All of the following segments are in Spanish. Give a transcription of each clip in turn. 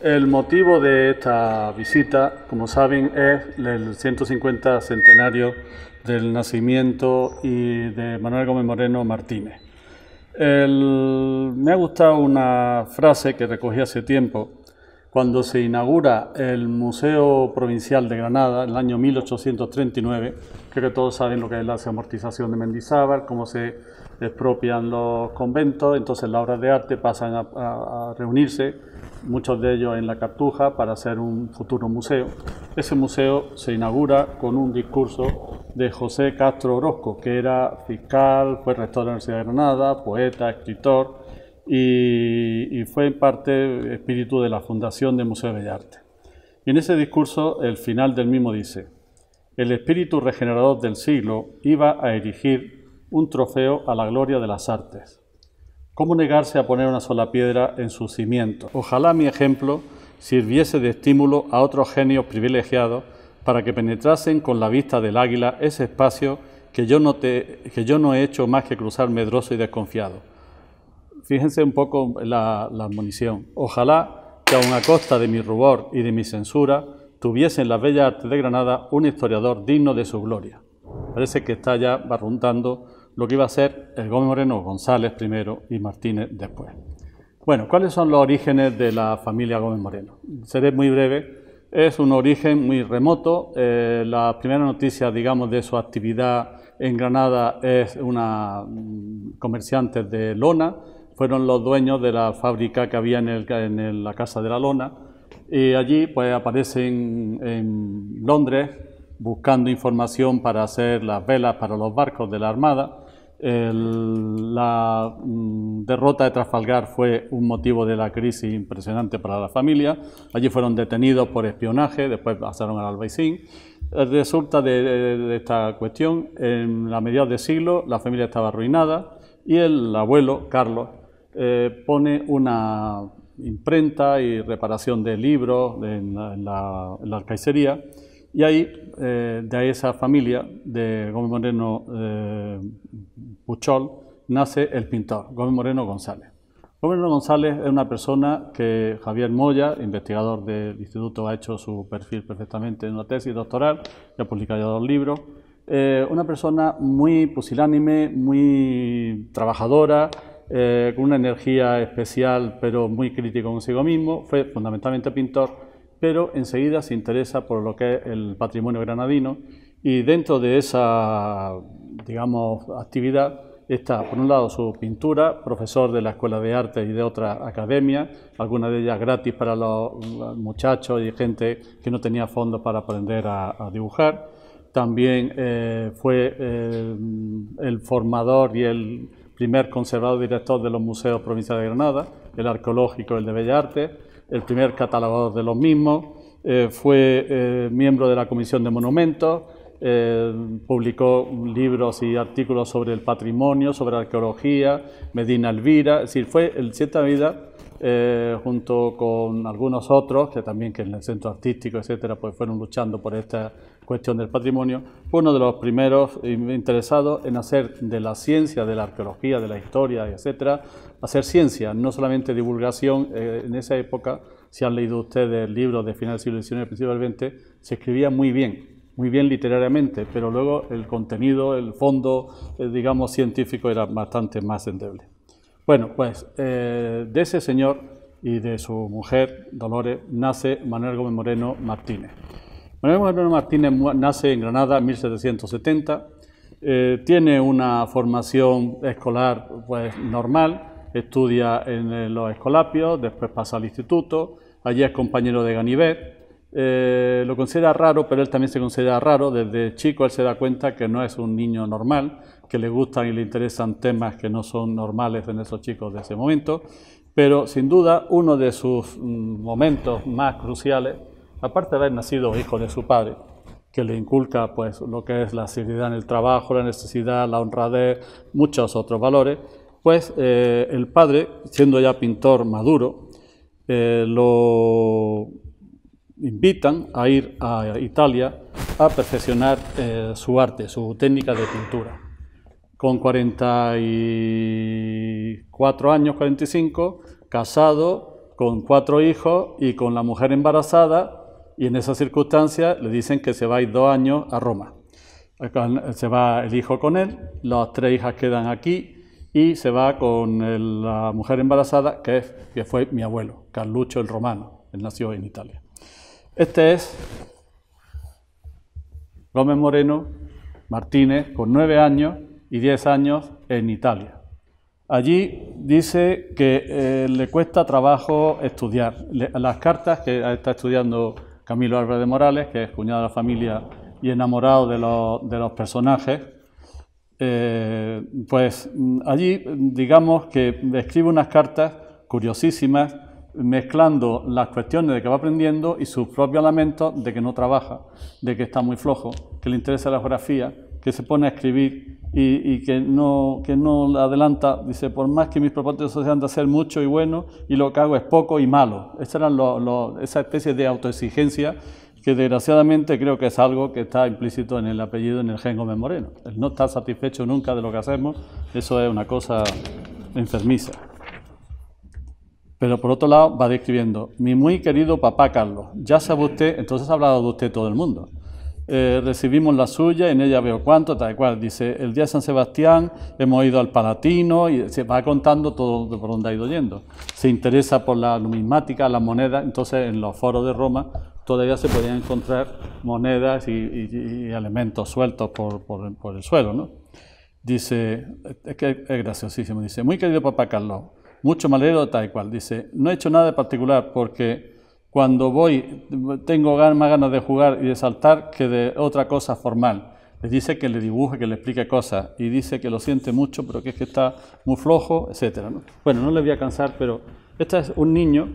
El motivo de esta visita, como saben, es el 150 centenario del nacimiento y de Manuel Gómez Moreno Martínez. me ha gustado una frase que recogí hace tiempo cuando se inaugura el Museo Provincial de Granada en el año 1839, creo que todos saben lo que es la amortización de Mendizábal, cómo se expropian los conventos, entonces las obras de arte pasan a, reunirse, muchos de ellos en la Cartuja, para hacer un futuro museo. Ese museo se inaugura con un discurso de José Castro Orozco, que era fiscal, fue rector de la Universidad de Granada, poeta, escritor, y, fue en parte espíritu de la fundación del Museo de Bellas Artes. En ese discurso, el final del mismo dice, el espíritu regenerador del siglo iba a erigir un trofeo a la gloria de las artes. ¿Cómo negarse a poner una sola piedra en su cimiento? Ojalá mi ejemplo sirviese de estímulo a otros genios privilegiados para que penetrasen con la vista del águila ese espacio que yo no he hecho más que cruzar medroso y desconfiado Fíjense un poco la, la munición. Ojalá que aun a costa de mi rubor y de mi censura, tuviese en las bellas artes de Granada un historiador digno de su gloria. Parece que está ya barruntando lo que iba a ser el Gómez Moreno González primero y Martínez después. Bueno, ¿cuáles son los orígenes de la familia Gómez Moreno? Seré muy breve. Es un origen muy remoto. Eh, la primera noticia, digamos, de su actividad en Granada es una mm, comerciante de lona, fueron los dueños de la fábrica que había en, la Casa de la Lona y allí pues aparecen en Londres buscando información para hacer las velas para los barcos de la Armada. la mm, derrota de Trafalgar fue un motivo de la crisis impresionante para la familia. Allí fueron detenidos por espionaje, después pasaron al Albaicín. Resulta de, esta cuestión, en la mediados de siglo la familia estaba arruinada y el abuelo, Carlos, eh, pone una imprenta y reparación de libros en la, en y ahí, eh, de esa familia de Gómez Moreno eh, Puchol, nace el pintor, Gómez Moreno González. Gómez Moreno González es una persona que Javier Moya, investigador del instituto, ha hecho su perfil perfectamente en una tesis doctoral, y ha publicado dos libros. una persona muy pusilánime, muy trabajadora, eh, con una energía especial, pero muy crítico consigo mismo. Fue fundamentalmente pintor, pero enseguida se interesa por lo que es el patrimonio granadino y dentro de esa, digamos, actividad está, por un lado, su pintura, profesor de la Escuela de Arte y de otras academias, algunas de ellas gratis para los muchachos y gente que no tenía fondos para aprender a, dibujar. También eh, fue eh, el formador y el primer conservador director de los museos provinciales de Granada, el arqueológico el de Bellas Artes, el primer catalogador de los mismos, eh, fue eh, miembro de la Comisión de Monumentos, eh, publicó libros y artículos sobre el patrimonio, sobre arqueología, Medina Elvira, es decir, fue el cierta vida junto con algunos otros que también que en el centro artístico, etcétera, pues fueron luchando por esta cuestión del patrimonio, fue uno de los primeros interesados en hacer de la ciencia, de la arqueología, de la historia, etcétera, hacer ciencia, no solamente divulgación. Eh, en esa época, si han leído ustedes libros de final del siglo XIX y principio del se escribía muy bien, muy bien literariamente, pero luego el contenido, el fondo, eh, digamos, científico era bastante más endeble. Bueno, pues eh, de ese señor y de su mujer, Dolores, nace Manuel Gómez Moreno Martínez. Manuel Moreno Martínez nace en Granada en 1770, eh, tiene una formación escolar pues, normal, estudia en los escolapios, después pasa al instituto, allí es compañero de Ganivet, eh, lo considera raro, pero él también se considera raro. Desde chico él se da cuenta que no es un niño normal, que le gustan y le interesan temas que no son normales en esos chicos de ese momento. Pero sin duda uno de sus mm, momentos más cruciales aparte de haber nacido hijo de su padre, que le inculca pues lo que es la seriedad en el trabajo, la necesidad, la honradez, muchos otros valores, pues eh, el padre, siendo ya pintor maduro, eh, lo invitan a ir a Italia a perfeccionar eh, su arte, su técnica de pintura. Con 44 años, 45, casado, con cuatro hijos y con la mujer embarazada, y en esas circunstancias le dicen que se va a ir dos años a Roma. Se va el hijo con él, las tres hijas quedan aquí y se va con la mujer embarazada, que fue mi abuelo, Carlucho el Romano, él nació en Italia. Este es Gómez Moreno Martínez, con nueve años y diez años en Italia. Allí dice que eh, le cuesta trabajo estudiar. las cartas que está estudiando Camilo Álvarez de Morales, que es cuñado de la familia y enamorado de los, personajes, eh, pues allí digamos que escribe unas cartas curiosísimas mezclando las cuestiones de que va aprendiendo y sus propios lamentos de que no trabaja, de que está muy flojo, que le interesa la geografía, que se pone a escribir y, que, no, que no adelanta, dice, por más que mis propósitos sean de hacer mucho y bueno, y lo que hago es poco y malo. Esa, eran esa especie de autoexigencia que desgraciadamente creo que es algo que está implícito en el apellido, en el gen Gómez Moreno. El no estar satisfecho nunca de lo que hacemos, eso es una cosa enfermiza. Pero por otro lado va describiendo, mi muy querido papá Carlos, ya sabe usted, entonces ha hablado de usted todo el mundo. Eh, recibimos la suya, en ella veo cuánto, tal cual. Dice, el día de San Sebastián hemos ido al Palatino y se va contando todo por donde ha ido yendo. Se interesa por la numismática, las monedas, entonces en los foros de Roma todavía se podían encontrar monedas y, elementos sueltos por, por, el suelo. ¿no? Dice, es que es graciosísimo, dice, muy querido papá Carlos, mucho malero tal cual. Dice, no he hecho nada de particular porque cuando voy tengo más ganas de jugar y de saltar que de otra cosa formal. Le dice que le dibuje, que le explique cosas y dice que lo siente mucho, pero que es que está muy flojo, etc. Bueno, no le voy a cansar, pero este es un niño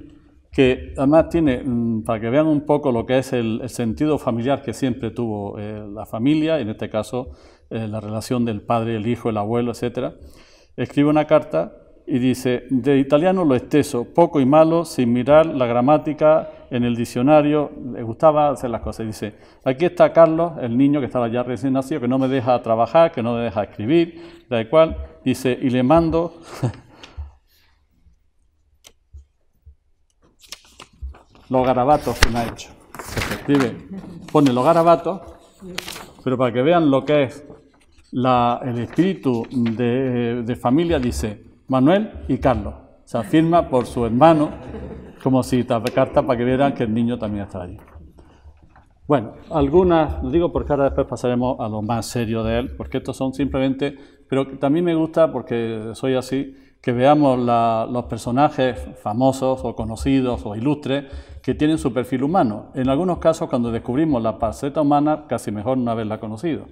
que además tiene, mm, para que vean un poco lo que es el, sentido familiar que siempre tuvo eh, la familia, en este caso eh, la relación del padre, el hijo, el abuelo, etc., escribe una carta y dice, de italiano lo esteso, poco y malo, sin mirar la gramática en el diccionario, le gustaba hacer las cosas. dice, aquí está Carlos, el niño que estaba ya recién nacido, que no me deja trabajar, que no me deja escribir, da cual, dice, y le mando los garabatos que me ha hecho. Se escribe, pone los garabatos, pero para que vean lo que es el espíritu de, de familia, dice, Manuel y Carlos. Se afirma por su hermano, como si carta para que vieran que el niño también está allí. Bueno, algunas, lo digo porque ahora después pasaremos a lo más serio de él, porque estos son simplemente, pero también me gusta, porque soy así, que veamos los personajes famosos o conocidos o ilustres que tienen su perfil humano. En algunos casos, cuando descubrimos la faceta humana, casi mejor no haberla conocido.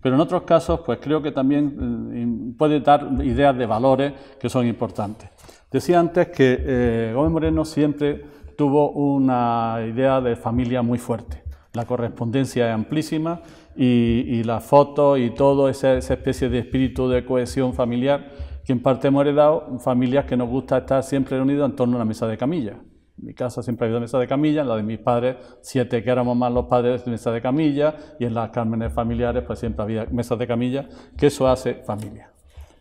Pero en otros casos, pues creo que también eh, puede dar ideas de valores que son importantes. Decía antes que eh, Gómez Moreno siempre tuvo una idea de familia muy fuerte. La correspondencia es amplísima y, las fotos y todo, esa, esa especie de espíritu de cohesión familiar que en parte hemos heredado familias que nos gusta estar siempre reunidos en torno a una mesa de camilla. En mi casa siempre ha habido mesa de camilla, en la de mis padres, siete que éramos más los padres mesa de camilla, y en las cármenes familiares pues siempre había mesas de camilla, que eso hace familia.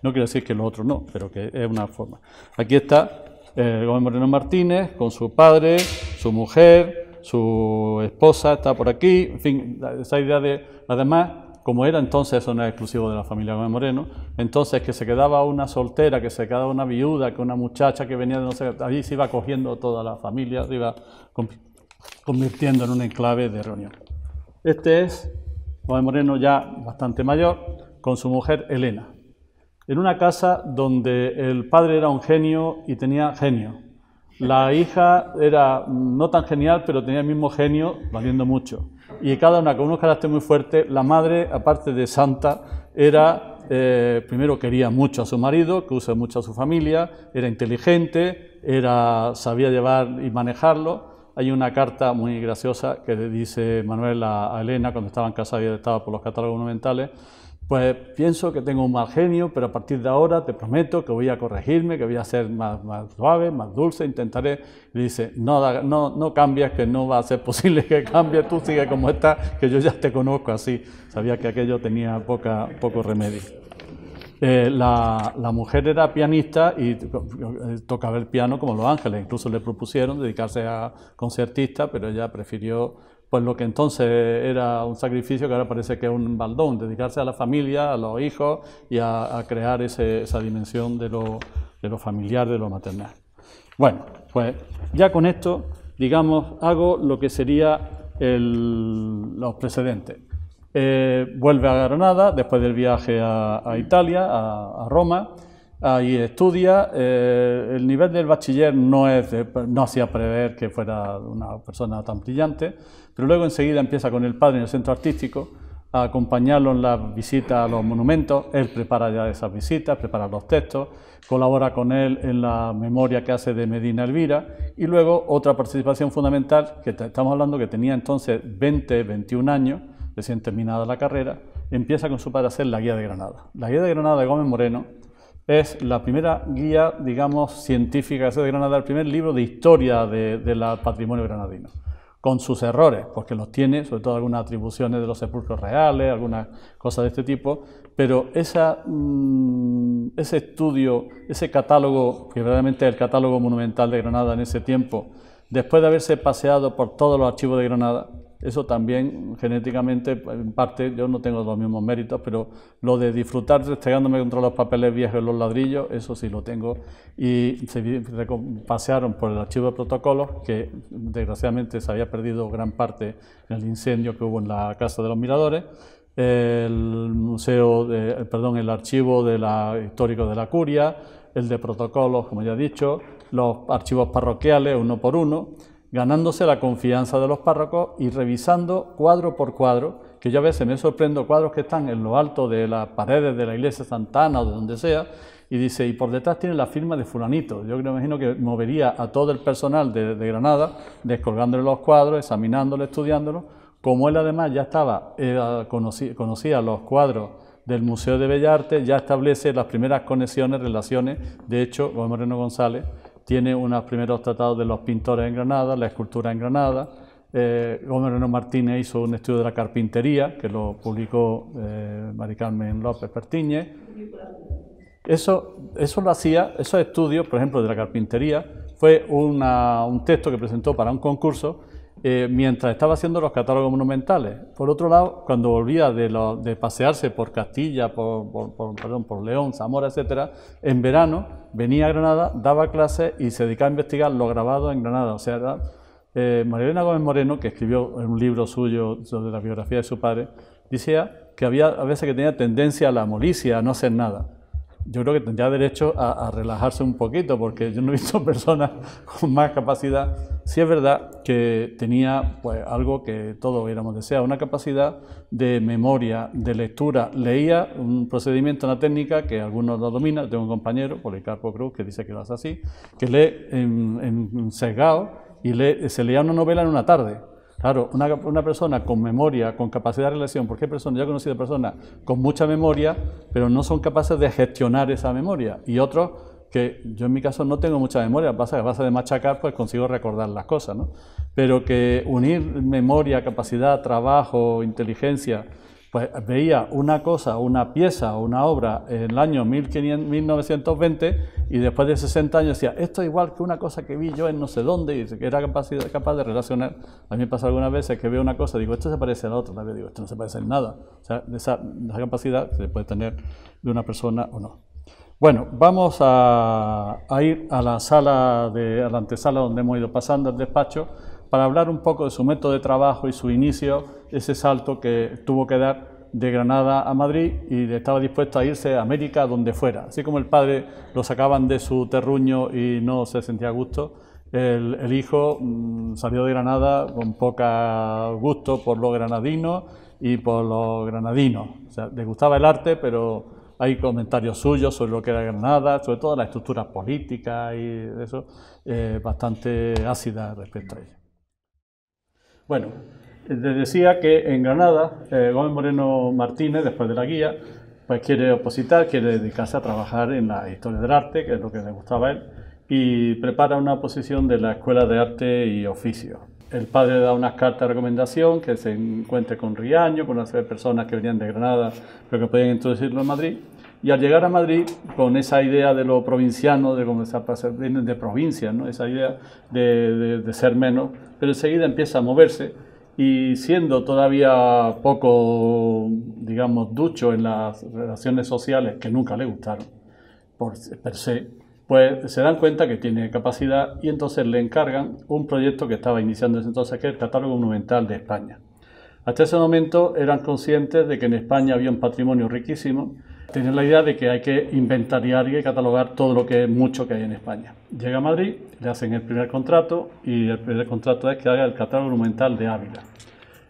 No quiero decir que lo otro no, pero que es una forma. Aquí está eh, Gómez Moreno Martínez con su padre, su mujer, su esposa está por aquí, en fin, esa idea de, además, como era entonces, eso no es exclusivo de la familia Gómez Moreno, entonces que se quedaba una soltera, que se quedaba una viuda, que una muchacha que venía de no sé, allí se iba cogiendo toda la familia, se iba convirtiendo en un enclave de reunión. Este es Gómez Moreno ya bastante mayor, con su mujer Elena, en una casa donde el padre era un genio y tenía genio. La hija era no tan genial, pero tenía el mismo genio, valiendo mucho y cada una con unos caracteres muy fuertes. La madre, aparte de santa, era, eh, primero quería mucho a su marido, que usa mucho a su familia, era inteligente, era, sabía llevar y manejarlo. Hay una carta muy graciosa que le dice Manuel a, a Elena cuando estaban casados y estaba por los catálogos monumentales, pues pienso que tengo un mal genio, pero a partir de ahora te prometo que voy a corregirme, que voy a ser más, suave, más dulce, intentaré. Y dice, no, no, no que no va a ser posible que cambies, tú sigue como estás, que yo ya te conozco así. Sabía que aquello tenía poca, poco remedio. Eh, la, mujer era pianista y tocaba el piano como Los Ángeles, incluso le propusieron dedicarse a concertista, pero ella prefirió pues lo que entonces era un sacrificio que ahora parece que es un baldón, dedicarse a la familia, a los hijos y a, crear esa dimensión de lo, de lo familiar, de lo maternal. Bueno, pues ya con esto, digamos, hago lo que sería los precedentes. Eh, vuelve a Granada después del viaje a, Italia, a, Roma, ahí estudia. Eh, el nivel del bachiller no, es no hacía prever que fuera una persona tan brillante, pero luego enseguida empieza con el padre en el centro artístico a acompañarlo en las visitas a los monumentos. Él prepara ya esas visitas, prepara los textos, colabora con él en la memoria que hace de Medina Elvira y luego otra participación fundamental, que estamos hablando que tenía entonces 20, 21 años, recién terminada la carrera, empieza con su padre a hacer la Guía de Granada. La Guía de Granada de Gómez Moreno es la primera guía, digamos, científica que hace de Granada, el primer libro de historia del de, patrimonio granadino con sus errores, porque los tiene, sobre todo algunas atribuciones de los sepulcros reales, algunas cosas de este tipo, pero mm, ese estudio, ese catálogo, que realmente es el catálogo monumental de Granada en ese tiempo, después de haberse paseado por todos los archivos de Granada, eso también genéticamente, en parte, yo no tengo los mismos méritos, pero lo de disfrutar restregándome contra los papeles viejos y los ladrillos, eso sí lo tengo. Y se pasearon por el archivo de protocolos, que desgraciadamente se había perdido gran parte en el incendio que hubo en la Casa de los Miradores, el museo, de, perdón, el archivo de la, histórico de la Curia, el de protocolos, como ya he dicho, los archivos parroquiales uno por uno, ganándose la confianza de los párrocos y revisando cuadro por cuadro, que yo a veces me sorprendo cuadros que están en lo alto de las paredes de la iglesia Santana o de donde sea, y dice, y por detrás tiene la firma de fulanito. Yo me imagino que movería a todo el personal de, Granada, descolgándole los cuadros, examinándolo, estudiándolo, como él además ya estaba, conocía, los cuadros del Museo de Bellas Artes, ya establece las primeras conexiones, relaciones, de hecho, Gómez Moreno González tiene unos primeros tratados de los pintores en Granada, la escultura en Granada. Eh, Gómez Martínez hizo un estudio de la carpintería, que lo publicó eh, Mari Carmen López Pertiñez. Eso, eso lo hacía, esos estudios, por ejemplo, de la carpintería, fue un texto que presentó para un concurso eh, mientras estaba haciendo los catálogos monumentales. Por otro lado, cuando volvía de, pasearse por Castilla, por, León, Zamora, etcétera, en verano venía a Granada, daba clases y se dedicaba a investigar lo grabado en Granada. O sea, eh, María Gómez Moreno, que escribió un libro suyo sobre la biografía de su padre, decía que había a veces que tenía tendencia a la molicia, a no hacer nada yo creo que tendría derecho a, relajarse un poquito, porque yo no he visto personas con más capacidad. Sí es verdad que tenía pues, algo que todos hubiéramos deseado, una capacidad de memoria, de lectura. Leía un procedimiento, una técnica que algunos lo dominan. Tengo un compañero, Policarpo Cruz, que dice que lo hace así, que lee en, en sesgado y se leía una novela en una tarde. Claro, una, persona con memoria, con capacidad de relación, porque hay personas, yo he conocido personas con mucha memoria, pero no son capaces de gestionar esa memoria. Y otros que yo en mi caso no tengo mucha memoria, pasa que a base de machacar, pues consigo recordar las cosas, ¿no? Pero que unir memoria, capacidad, trabajo, inteligencia, pues veía una cosa, una pieza o una obra en el año 1920 y después de 60 años decía, esto es igual que una cosa que vi yo en no sé dónde, y era capaz, capaz de relacionar. A mí me pasa algunas veces que veo una cosa y digo, esto se parece a la otra, vez digo, esto no se parece en nada. O sea, esa, esa capacidad se puede tener de una persona o no. Bueno, vamos a, a ir a la sala, de, a la antesala donde hemos ido pasando el despacho para hablar un poco de su método de trabajo y su inicio, ese salto que tuvo que dar de Granada a Madrid y estaba dispuesto a irse a América donde fuera. Así como el padre lo sacaban de su terruño y no se sentía a gusto, el, hijo mm, salió de Granada con poca gusto por los granadinos y por los granadinos. O sea, le gustaba el arte, pero hay comentarios suyos sobre lo que era Granada, sobre todo la estructura política y eso, eh, bastante ácida respecto a ella. Bueno, les decía que en Granada, eh, Gómez Moreno Martínez, después de la guía, pues quiere opositar, quiere dedicarse a trabajar en la historia del arte, que es lo que le gustaba a él, y prepara una oposición de la Escuela de Arte y Oficio. El padre da unas cartas de recomendación que se encuentre con Riaño, con una serie de personas que venían de Granada, pero que podían introducirlo en Madrid. Y al llegar a Madrid, con esa idea de lo provinciano, de cómo está vienen de provincia, ¿no? esa idea de, de, ser menos, pero enseguida empieza a moverse y siendo todavía poco, digamos, ducho en las relaciones sociales, que nunca le gustaron, por per se, pues se dan cuenta que tiene capacidad y entonces le encargan un proyecto que estaba iniciando desde entonces, que es el Catálogo Monumental de España. Hasta ese momento eran conscientes de que en España había un patrimonio riquísimo, tenían la idea de que hay que inventariar y catalogar todo lo que es mucho que hay en España. Llega a Madrid, le hacen el primer contrato y el primer contrato es que haga el Catálogo Monumental de Ávila.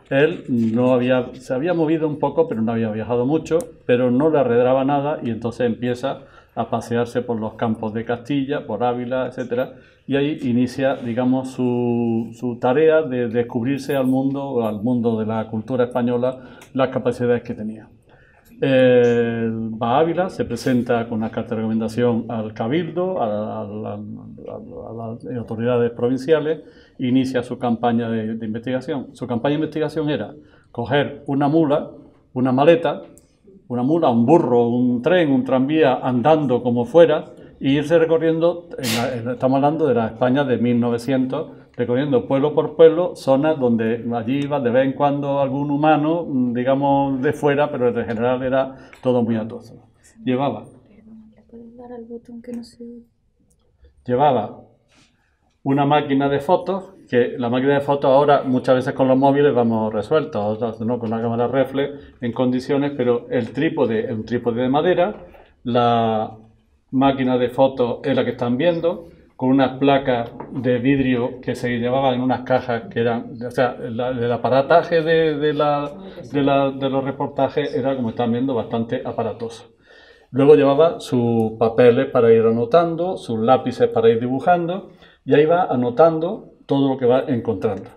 Él no había, se había movido un poco, pero no había viajado mucho, pero no le arredraba nada y entonces empieza a pasearse por los campos de Castilla, por Ávila, etc. Y ahí inicia, digamos, su, su tarea de descubrirse al mundo, al mundo de la cultura española, las capacidades que tenía. Va Ávila, se presenta con una carta de recomendación al Cabildo, a, las autoridades provinciales, e inicia su campaña de, investigación. Su campaña de investigación era coger una mula, una maleta, una mula, un burro, un tren, un tranvía andando como fuera e irse recorriendo, estamos hablando de la España de 1900, recorriendo pueblo por pueblo, zonas donde allí iba de vez en cuando algún humano, digamos de fuera, pero en general era todo muy atoso. Llevaba. Llevaba una máquina de fotos, que la máquina de fotos ahora muchas veces con los móviles vamos resueltos, otras no con la cámara reflex en condiciones, pero el trípode es un trípode de madera, la máquina de fotos es la que están viendo, con unas placas de vidrio que se llevaban en unas cajas que eran, o sea, el aparataje de, de, la, de, la, de los reportajes era, como están viendo, bastante aparatoso. Luego llevaba sus papeles para ir anotando, sus lápices para ir dibujando, y ahí va anotando todo lo que va encontrando.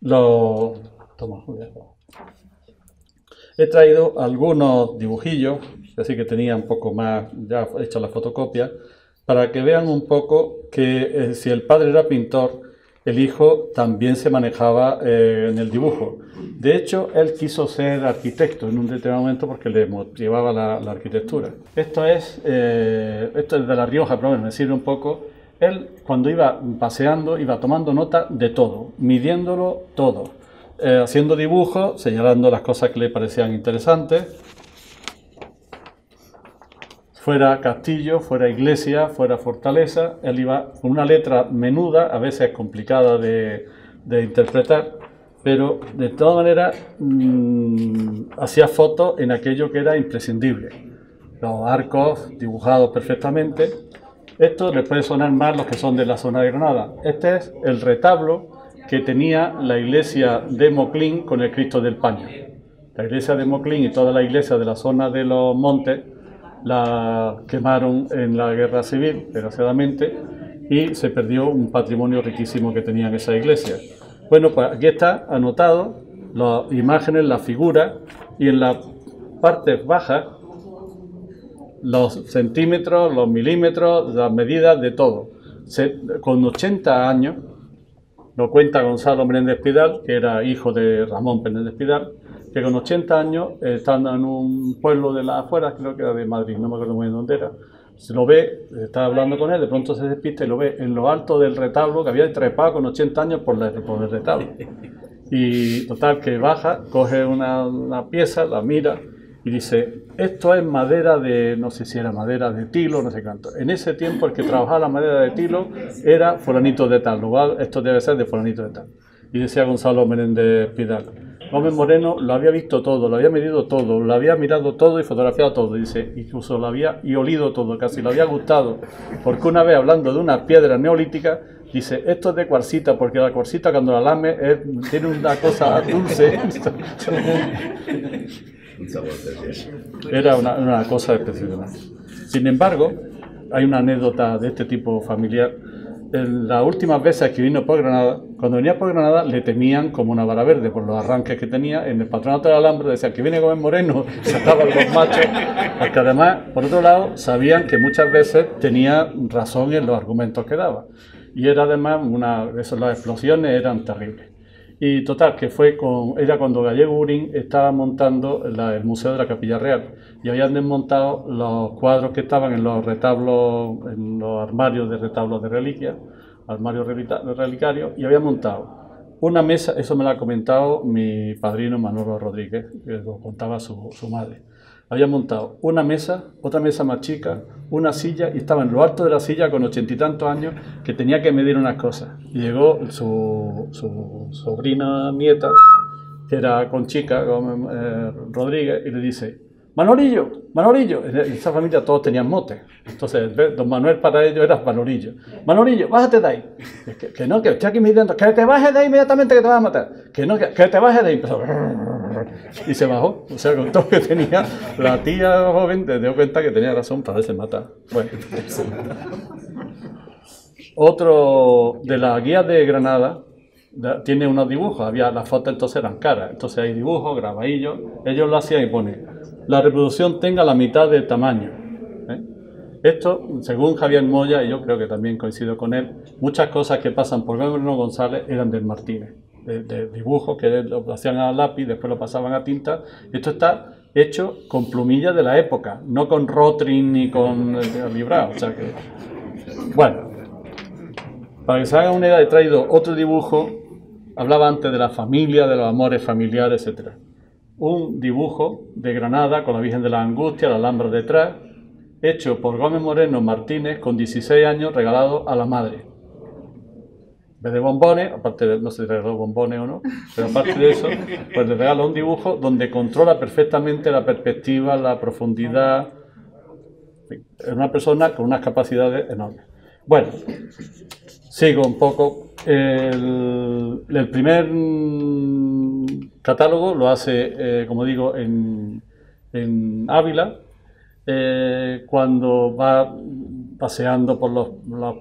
Lo... Toma, He traído algunos dibujillos, así que tenía un poco más ya hecha la fotocopia, para que vean un poco que eh, si el padre era pintor, el hijo también se manejaba eh, en el dibujo. De hecho, él quiso ser arquitecto en un determinado momento porque le motivaba la, arquitectura. Esto es, eh, esto es de La Rioja, pero me sirve un poco él, cuando iba paseando, iba tomando nota de todo, midiéndolo todo, haciendo dibujos, señalando las cosas que le parecían interesantes. Fuera castillo, fuera iglesia, fuera fortaleza, él iba con una letra menuda, a veces complicada de, interpretar, pero de todas maneras mm, hacía fotos en aquello que era imprescindible. Los arcos dibujados perfectamente, esto les puede sonar más los que son de la zona de Granada. Este es el retablo que tenía la iglesia de Moclín con el Cristo del Paño. La iglesia de Moclín y toda la iglesia de la zona de los montes la quemaron en la guerra civil, desgraciadamente, y se perdió un patrimonio riquísimo que tenía esa iglesia. Bueno, pues aquí está anotado las imágenes, las figuras, y en las partes bajas los centímetros, los milímetros, las medidas de todo. con 80 años, lo cuenta Gonzalo Menéndez Pidal, que era hijo de Ramón Menéndez Pidal, que con 80 años, estando en un pueblo de las afueras, creo que era de Madrid, no me acuerdo muy bien dónde era, se lo ve, está hablando con él, de pronto se despista y lo ve en lo alto del retablo, que había trepado con 80 años por, por el retablo. Y total, que baja, coge una, una pieza, la mira, y dice, esto es madera de, no sé si era madera de tilo, no sé cuánto. En ese tiempo el que trabajaba la madera de tilo era fulanito de tal, lugar, esto debe ser de fulanito de tal. Y decía Gonzalo Menéndez Pidal, Gómez Moreno lo había visto todo, lo había medido todo, lo había mirado todo y fotografiado todo, dice, incluso lo había y olido todo, casi lo había gustado, porque una vez hablando de una piedra neolítica, dice, esto es de cuarcita, porque la cuarcita cuando la lame tiene una cosa dulce. Era una, cosa especial. Sin embargo, hay una anécdota de este tipo familiar. Las últimas veces que vino por Granada, cuando venía por Granada le temían como una vara verde por los arranques que tenía. En el patronato del alambre decía que viene el moreno, sacaban los machos, porque además, por otro lado, sabían que muchas veces tenía razón en los argumentos que daba. Y era además una, eso, las explosiones eran terribles. Y total, que fue con, era cuando Gallego Urín estaba montando el Museo de la Capilla Real. Y habían desmontado los cuadros que estaban en los retablos, en los armarios de retablos de reliquias, armarios relicarios, y habían montado una mesa, eso me lo ha comentado mi padrino Manolo Rodríguez, que lo contaba su, su madre había montado una mesa, otra mesa más chica, una silla y estaba en lo alto de la silla con ochenta y tantos años que tenía que medir unas cosas. Llegó su, sobrina nieta, que era Conchica eh, Rodríguez, y le dice, Manolillo, Manolillo. En esa familia todos tenían motes. Entonces, don Manuel para ellos era Manolillo. Manolillo, bájate de ahí. Que, no, que estoy aquí midiendo. Que te bajes de ahí inmediatamente que te vas a matar. Que no, que, te bajes de ahí. y se bajó. O sea, con todo que tenía, la tía joven te dio cuenta que tenía razón para verse matar. Bueno. Otro de las guías de Granada tiene unos dibujos. Había las fotos entonces eran caras. Entonces hay dibujos, grabadillos. Ellos lo hacían y ponen la reproducción tenga la mitad del tamaño. ¿eh? Esto, según Javier Moya, y yo creo que también coincido con él, muchas cosas que pasan por Bruno González eran del Martínez, de, dibujos que lo hacían a lápiz, después lo pasaban a tinta. Esto está hecho con plumillas de la época, no con Rotring ni con librado. O sea que, bueno, para que se haga una idea, he traído otro dibujo. Hablaba antes de la familia, de los amores familiares, etcétera un dibujo de Granada con la Virgen de la Angustia, la Alhambra detrás, hecho por Gómez Moreno Martínez con 16 años, regalado a la madre. En vez de bombones, aparte de, no sé si regaló bombones o no, pero aparte de eso, pues le regala un dibujo donde controla perfectamente la perspectiva, la profundidad. Es una persona con unas capacidades enormes. Bueno, sigo un poco. El, el primer catálogo lo hace, eh, como digo, en, Ávila, eh, cuando va paseando por los,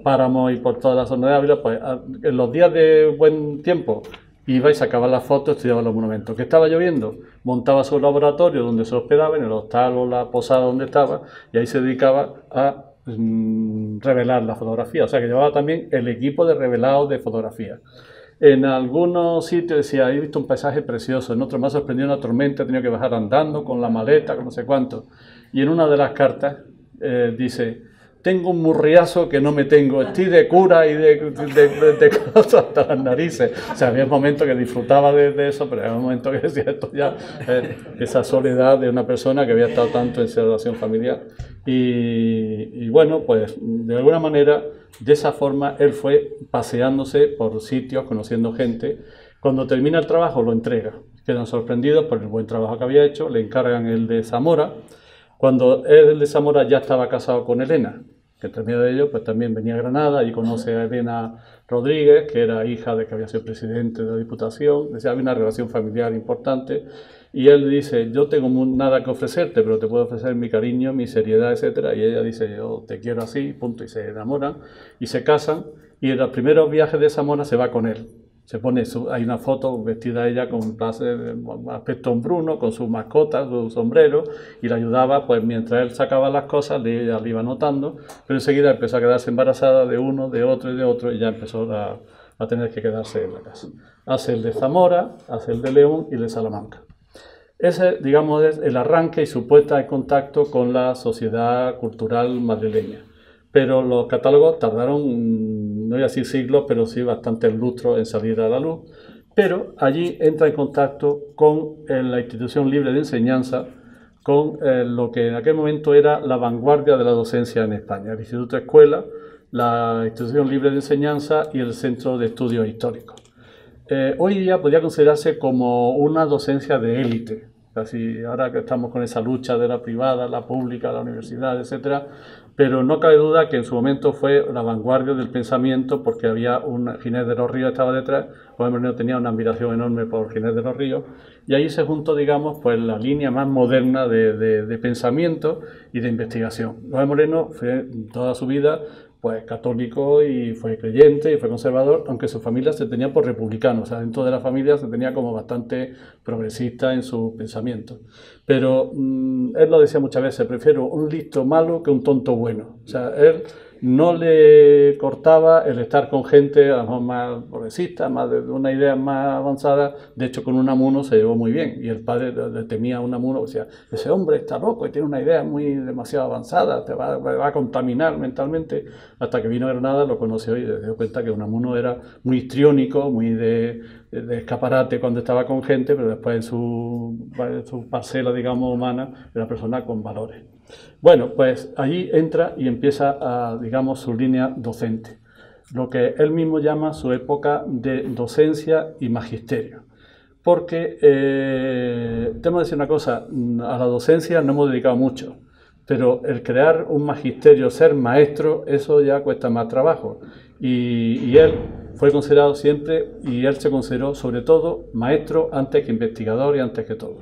páramos y por toda la zona de Ávila, pues en los días de buen tiempo iba y sacaba las fotos, estudiaba los monumentos. ¿Qué estaba lloviendo? Montaba su laboratorio donde se hospedaba, en el hostal o la posada donde estaba, y ahí se dedicaba a mm, revelar la fotografía. O sea que llevaba también el equipo de revelado de fotografía. En algunos sitios decía, he visto un paisaje precioso, en otros me ha sorprendido una tormenta, he tenido que bajar andando con la maleta, con no sé cuánto. Y en una de las cartas eh, dice, tengo un murriazo que no me tengo, estoy de cura y de, de, cosas hasta las narices. O sea, había un momento que disfrutaba de, eso, pero había un momento que decía esto ya, eh, esa soledad de una persona que había estado tanto en relación familiar. Y, y bueno, pues de alguna manera de esa forma, él fue paseándose por sitios, conociendo gente. Cuando termina el trabajo, lo entrega. Quedan sorprendidos por el buen trabajo que había hecho, le encargan el de Zamora. Cuando el de Zamora ya estaba casado con Elena, que medio de ellos, pues también venía a Granada y conoce a Elena Rodríguez, que era hija de que había sido presidente de la Diputación. Decía, había una relación familiar importante. Y él dice, yo tengo nada que ofrecerte, pero te puedo ofrecer mi cariño, mi seriedad, etc. Y ella dice, yo te quiero así, punto, y se enamoran y se casan. Y en los primeros viajes de Zamora se va con él. Se pone, hay una foto vestida ella con aspecto hombruno, con sus mascotas, su sombrero, y le ayudaba, pues mientras él sacaba las cosas, ella le iba notando, pero enseguida empezó a quedarse embarazada de uno, de otro y de otro, y ya empezó a, a tener que quedarse en la casa. Hace el de Zamora, hace el de León y el de Salamanca. Ese, digamos, es el arranque y su puesta en contacto con la sociedad cultural madrileña. Pero los catálogos tardaron, no voy a decir siglos, pero sí bastantes lustros en salir a la luz. Pero allí entra en contacto con eh, la institución libre de enseñanza, con eh, lo que en aquel momento era la vanguardia de la docencia en España, el Instituto Escuela, la institución libre de enseñanza y el Centro de Estudios Históricos. Eh, hoy día podría considerarse como una docencia de élite, Casi ahora que estamos con esa lucha de la privada, la pública, la universidad, etcétera, pero no cabe duda que en su momento fue la vanguardia del pensamiento porque había un Ginés de los Ríos estaba detrás, Juan Moreno tenía una admiración enorme por Ginés de los Ríos y ahí se juntó, digamos, pues la línea más moderna de, de pensamiento y de investigación. Juan Moreno fue toda su vida pues católico y fue creyente y fue conservador, aunque su familia se tenía por republicano, o sea, dentro de la familia se tenía como bastante progresista en su pensamiento. Pero mm, él lo decía muchas veces, prefiero un listo malo que un tonto bueno. O sea, él no le cortaba el estar con gente a lo mejor más progresista, más de una idea más avanzada. De hecho, con Unamuno se llevó muy bien y el padre le temía a Unamuno, decía, ese hombre está loco y tiene una idea muy demasiado avanzada, te va, a contaminar mentalmente. Hasta que vino a Granada, lo conoció y se dio cuenta que Unamuno era muy histriónico, muy de, escaparate cuando estaba con gente, pero después en su, en su parcela, digamos, humana, era persona con valores. Bueno, pues allí entra y empieza, a, digamos, su línea docente, lo que él mismo llama su época de docencia y magisterio. Porque, eh, tengo que decir una cosa, a la docencia no hemos dedicado mucho, pero el crear un magisterio, ser maestro, eso ya cuesta más trabajo. Y, y él fue considerado siempre, y él se consideró sobre todo maestro antes que investigador y antes que todo.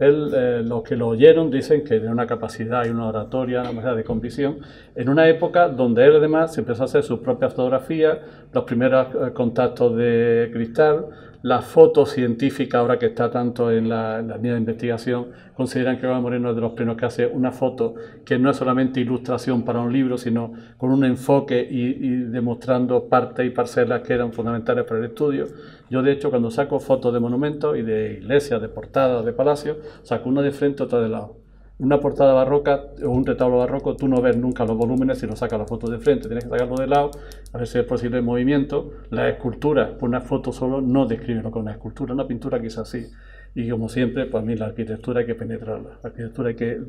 Él, eh, los que lo oyeron dicen que tiene una capacidad y una oratoria, una manera de convicción, en una época donde él además empezó a hacer sus propias fotografías, los primeros eh, contactos de cristal, la foto científica, ahora que está tanto en la, línea de investigación, consideran que Gómez Moreno es de los primeros que hace una foto que no es solamente ilustración para un libro, sino con un enfoque y, demostrando partes y parcelas que eran fundamentales para el estudio. Yo, de hecho, cuando saco fotos de monumentos y de iglesias, de portadas, de palacios, saco una de frente, otra de lado una portada barroca o un retablo barroco, tú no ves nunca los volúmenes si lo sacas la foto de frente, tienes que sacarlo de lado, a ver si es posible el movimiento. La escultura, por una foto solo, no describe lo que es una escultura, una pintura quizás sí. Y como siempre, pues a mí la arquitectura hay que penetrarla, la arquitectura hay que eh,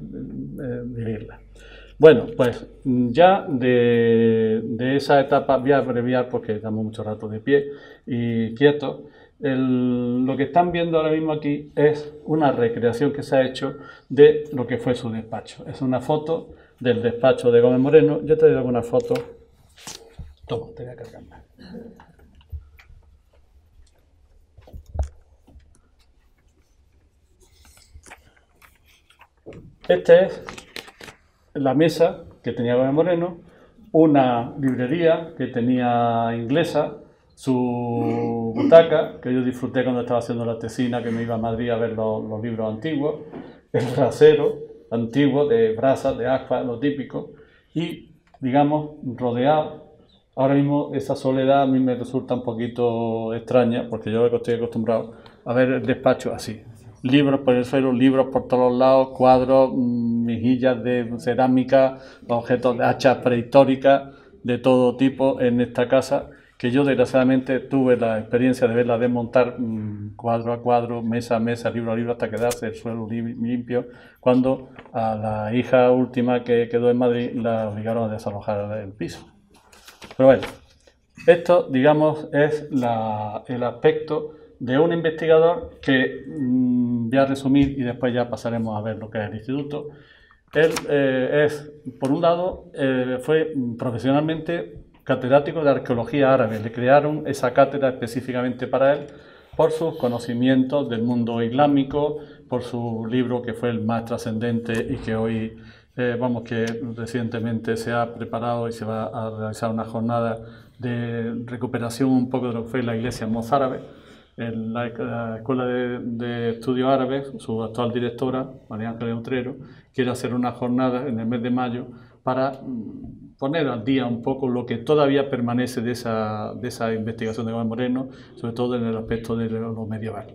vivirla. Bueno, pues ya de, de, esa etapa, voy a abreviar porque estamos mucho rato de pie y quieto lo que están viendo ahora mismo aquí es una recreación que se ha hecho de lo que fue su despacho. Es una foto del despacho de Gómez Moreno. Yo te doy alguna foto. Toma, te voy a cargar más. Esta es la mesa que tenía Gómez Moreno, una librería que tenía inglesa, su butaca, que yo disfruté cuando estaba haciendo la tesina, que me iba a Madrid a ver los, libros antiguos, el rasero antiguo de brasas, de aspa, lo típico, y, digamos, rodeado. Ahora mismo esa soledad a mí me resulta un poquito extraña, porque yo estoy acostumbrado a ver el despacho así. Libros por el suelo, libros por todos lados, cuadros, mm, mejillas de cerámica, objetos de hachas prehistóricas de todo tipo en esta casa que yo desgraciadamente tuve la experiencia de verla desmontar mm, cuadro a cuadro, mesa a mesa, libro a libro, hasta quedarse el suelo limpio, cuando a la hija última que quedó en Madrid la obligaron a desalojar el piso. Pero bueno, esto, digamos, es el aspecto de un investigador que mm, voy a resumir y después ya pasaremos a ver lo que es el instituto. Él eh, es, por un lado, eh, fue profesionalmente catedrático de arqueología árabe. Le crearon esa cátedra específicamente para él por sus conocimientos del mundo islámico, por su libro que fue el más trascendente y que hoy, eh, vamos, que recientemente se ha preparado y se va a realizar una jornada de recuperación un poco de lo que fue la iglesia mozárabe. En la, Escuela de, de, Estudios Árabes, su actual directora, María Ángeles Utrero, quiere hacer una jornada en el mes de mayo para mm, poner al día un poco lo que todavía permanece de esa, de esa investigación de Juan Moreno, sobre todo en el aspecto de lo medieval.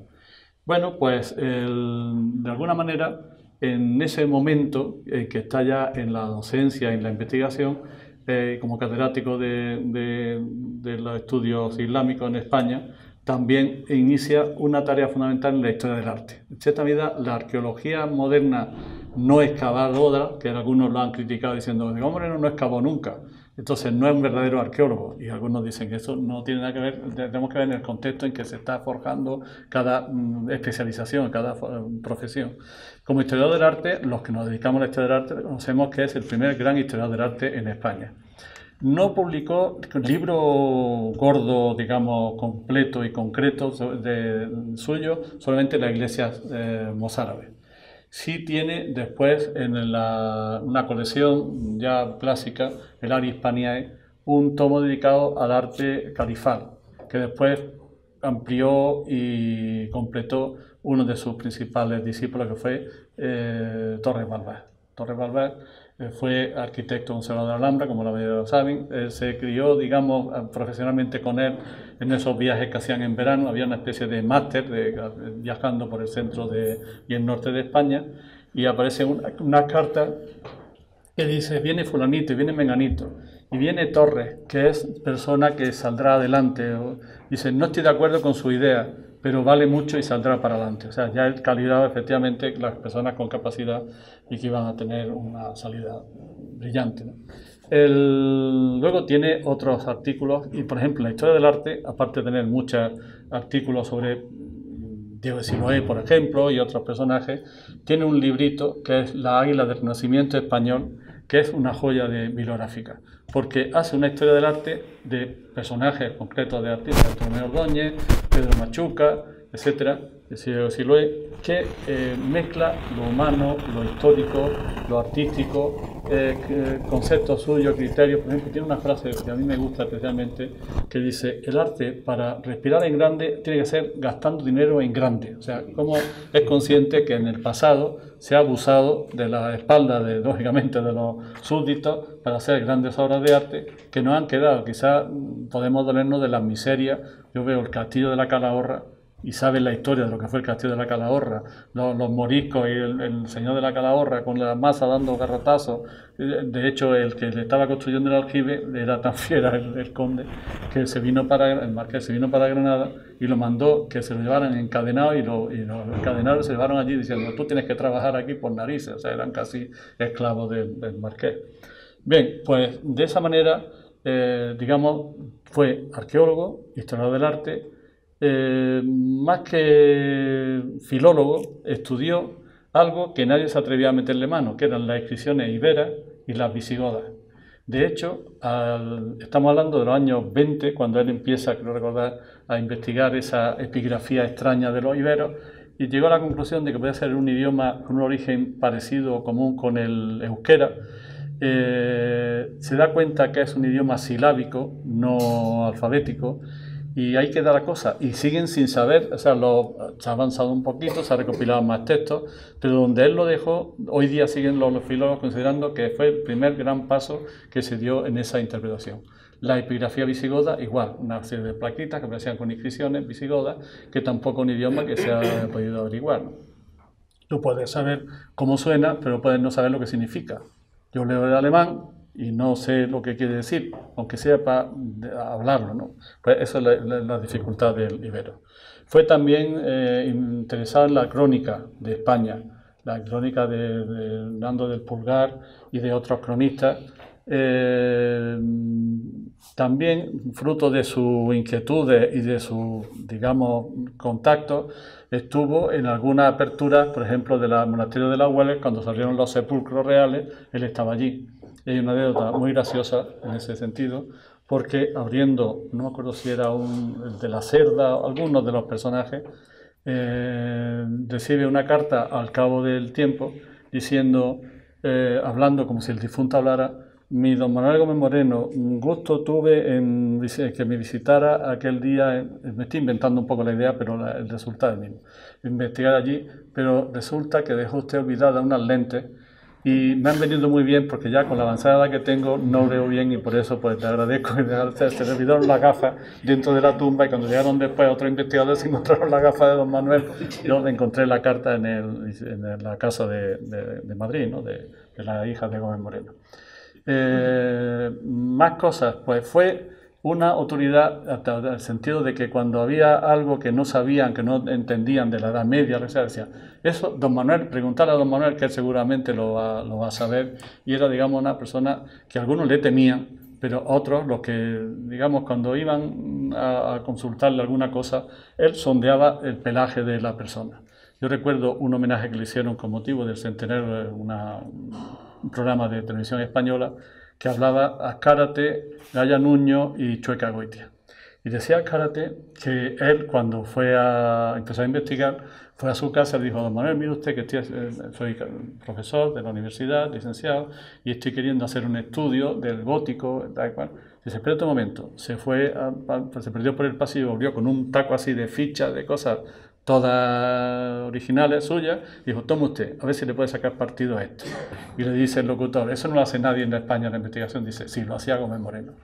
Bueno, pues de alguna manera, en ese momento eh, que está ya en la docencia, en la investigación, eh, como catedrático de, de, de los estudios islámicos en España, también inicia una tarea fundamental en la historia del arte. En cierta medida, la arqueología moderna no excavadora, que algunos lo han criticado diciendo que Moreno no excavó nunca, entonces no es un verdadero arqueólogo. Y algunos dicen que eso no tiene nada que ver, tenemos que ver en el contexto en que se está forjando cada mm, especialización, cada profesión. Como historiador del arte, los que nos dedicamos a la historia del arte, conocemos que es el primer gran historiador del arte en España no publicó libro gordo, digamos, completo y concreto de, suyo, solamente la iglesia eh, mozárabe. Sí tiene después en una colección ya clásica, el Ari Hispaniae, un tomo dedicado al arte califal, que después amplió y completó uno de sus principales discípulos, que fue eh, Torres Balbás. Fue arquitecto conservador de Alhambra, como la mayoría lo saben. Eh, se crió, digamos, profesionalmente con él en esos viajes que hacían en verano. Había una especie de máster de, viajando por el centro de, y el norte de España. Y aparece una, una carta que dice, viene fulanito y viene menganito. Y viene Torres, que es persona que saldrá adelante. Dice, no estoy de acuerdo con su idea, pero vale mucho y saldrá para adelante. O sea, ya el calidad efectivamente las personas con capacidad y que iban a tener una salida brillante. luego tiene otros artículos y, por ejemplo, la historia del arte, aparte de tener muchos artículos sobre Diego de Siloé, por ejemplo, y otros personajes, tiene un librito que es La Águila del Renacimiento Español, que es una joya de bibliográfica, porque hace una historia del arte de personajes concretos de artistas, Tomé Ordóñez, Pedro Machuca, etcétera, que eh, mezcla lo humano, lo histórico, lo artístico, eh, conceptos suyos, criterios. Por ejemplo, tiene una frase que a mí me gusta especialmente que dice: el arte para respirar en grande tiene que ser gastando dinero en grande. O sea, cómo es consciente que en el pasado se ha abusado de la espalda, de, lógicamente, de los súbditos para hacer grandes obras de arte que nos han quedado. Quizás podemos dolernos de la miseria. Yo veo el castillo de la Calahorra y saben la historia de lo que fue el castillo de la Calahorra, los, moriscos y el, señor de la Calahorra con la masa dando garrotazos. De hecho, el que le estaba construyendo el aljibe era tan fiera el, conde que se vino para el marqués se vino para Granada y lo mandó que se lo llevaran encadenado y, lo, y se llevaron allí diciendo tú tienes que trabajar aquí por narices, eran casi esclavos del, marqués. Bien, pues de esa manera, eh, digamos, fue arqueólogo, historiador del arte, eh, más que filólogo, estudió algo que nadie se atrevía a meterle mano, que eran las inscripciones iberas y las visigodas. De hecho, estamos hablando de los años 20, cuando él empieza, creo recordar, a investigar esa epigrafía extraña de los iberos, y llegó a la conclusión de que puede ser un idioma con un origen parecido o común con el euskera. Eh, se da cuenta que es un idioma silábico, no alfabético, y ahí queda la cosa. Y siguen sin saber, o sea, lo, se ha avanzado un poquito, se ha recopilado más textos, pero donde él lo dejó, hoy día siguen los, filólogos considerando que fue el primer gran paso que se dio en esa interpretación. La epigrafía visigoda, igual, una serie de plaquitas que aparecían con inscripciones visigodas, que tampoco un idioma que se ha podido averiguar. Tú puedes saber cómo suena, pero puedes no saber lo que significa. Yo leo el alemán, y no sé lo que quiere decir, aunque sea para hablarlo. ¿no? Pues esa es la, dificultad del ibero. Fue también eh, interesado en la crónica de España, la crónica de, Nando del Pulgar y de otros cronistas. Eh, también, fruto de sus inquietudes y de su, digamos, contacto, estuvo en alguna apertura, por ejemplo, del monasterio de la Hueles, cuando salieron los sepulcros reales, él estaba allí. Y hay una anécdota muy graciosa en ese sentido, porque abriendo, no me acuerdo si era un, el de la cerda, algunos de los personajes, eh, recibe una carta al cabo del tiempo diciendo, eh, hablando como si el difunto hablara, mi don Manuel Gómez Moreno, un gusto tuve en que me visitara aquel día, me estoy inventando un poco la idea, pero el resultado es el mismo, investigar allí, pero resulta que dejó usted olvidada unas lentes y me han venido muy bien porque ya con la avanzada que tengo no veo bien y por eso pues te agradezco. Se me olvidaron las gafas dentro de la tumba y cuando llegaron después otros investigadores encontraron la gafa de don Manuel. Yo encontré la carta en, el, en la casa de, de, Madrid, ¿no? de, de, la hija de Gómez Moreno. Eh, más cosas, pues fue una autoridad hasta el sentido de que cuando había algo que no sabían, que no entendían de la Edad Media, decía, eso, don Manuel, preguntar a don Manuel, que él seguramente lo va, lo va a saber, y era, digamos, una persona que algunos le temían, pero otros, los que, digamos, cuando iban a, consultarle alguna cosa, él sondeaba el pelaje de la persona. Yo recuerdo un homenaje que le hicieron con motivo del centenario de un programa de televisión española, que hablaba a Cárate, Gaya Nuño y Chueca Goitia. Y decía Cárate que él, cuando fue a empezar a investigar, fue a su casa y dijo, don Manuel, mire usted que eh, soy profesor de la universidad, licenciado, y estoy queriendo hacer un estudio del gótico, tal cual. Dice, espera un momento, se fue, se perdió por el pasillo, volvió con un taco así de fichas, de cosas todas originales suyas, dijo, toma usted, a ver si le puede sacar partido a esto. Y le dice el locutor, eso no lo hace nadie en España en la investigación, dice, sí, lo hacía Gómez Moreno.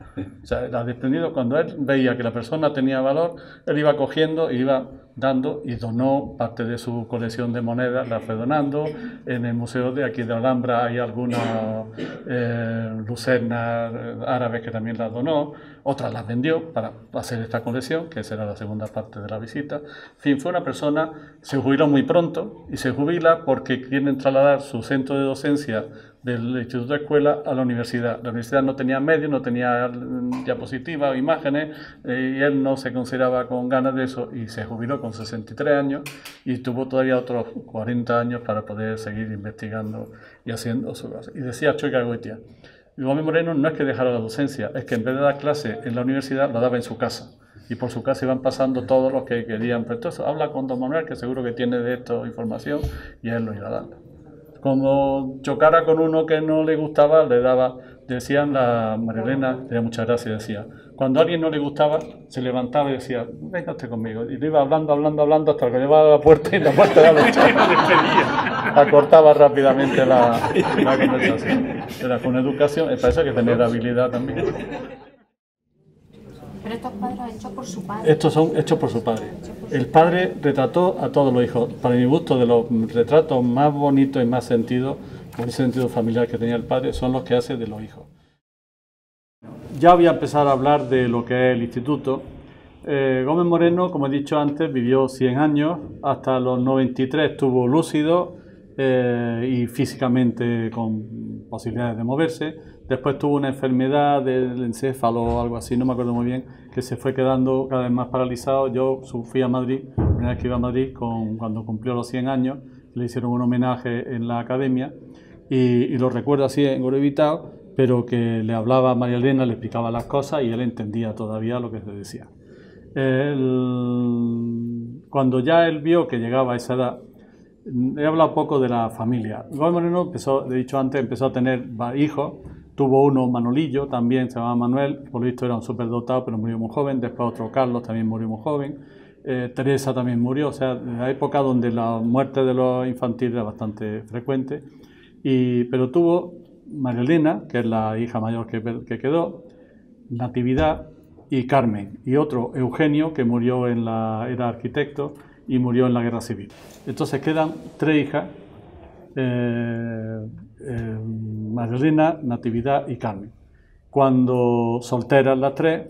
O sea, la desprendido, cuando él veía que la persona tenía valor, él iba cogiendo y iba dando y donó parte de su colección de monedas, la fue donando. En el museo de aquí de Alhambra hay algunas eh, lucernas árabes que también las donó, otras las vendió para hacer esta colección, que será la segunda parte de la visita. En fin, fue una persona, se jubiló muy pronto y se jubila porque quieren trasladar su centro de docencia del Instituto de Escuela a la universidad. La universidad no tenía medios, no tenía mm, diapositivas imágenes eh, y él no se consideraba con ganas de eso y se jubiló con 63 años y tuvo todavía otros 40 años para poder seguir investigando y haciendo su cosa. Y decía Choica Goitia, Gómez Moreno no es que dejara la docencia, es que en vez de dar clase en la universidad, la daba en su casa. Y por su casa iban pasando todos los que querían. Pero entonces habla con don Manuel, que seguro que tiene de esto información, y él lo irá dando como chocara con uno que no le gustaba, le daba, decían la Marilena, tenía muchas gracias, decía, cuando a alguien no le gustaba, se levantaba y decía, venga usted conmigo. Y le iba hablando, hablando, hablando hasta que llevaba a la puerta y la puerta lo echaba. Acortaba rápidamente la, la conversación. Era con educación, es parece que tener habilidad también. Pero estos cuadros hechos por su padre. Estos son hechos por su padre. El padre retrató a todos los hijos. Para mi gusto, de los retratos más bonitos y más sentidos, con ese sentido familiar que tenía el padre, son los que hace de los hijos. Ya voy a empezar a hablar de lo que es el instituto. Eh, Gómez Moreno, como he dicho antes, vivió 100 años, hasta los 93 estuvo lúcido eh, y físicamente con posibilidades de moverse. Después tuvo una enfermedad del encéfalo o algo así, no me acuerdo muy bien, que se fue quedando cada vez más paralizado. Yo fui a Madrid, la primera vez que iba a Madrid, con, cuando cumplió los 100 años, le hicieron un homenaje en la academia y, lo recuerdo así en Gorevitao, pero que le hablaba a María Elena, le explicaba las cosas y él entendía todavía lo que se decía. cuando ya él vio que llegaba a esa edad, he hablado poco de la familia. Gómez Moreno empezó, he dicho antes, empezó a tener hijos Tuvo uno, Manolillo, también se llamaba Manuel, por lo visto era un superdotado, pero murió muy joven. Después otro, Carlos, también murió muy joven. Eh, Teresa también murió, o sea, en la época donde la muerte de los infantiles era bastante frecuente. Y, pero tuvo Marilena, que es la hija mayor que, que quedó, Natividad y Carmen. Y otro, Eugenio, que murió en la, era arquitecto y murió en la guerra civil. Entonces quedan tres hijas. Eh, eh, Marilena, Natividad y Carmen. Cuando solteras las tres,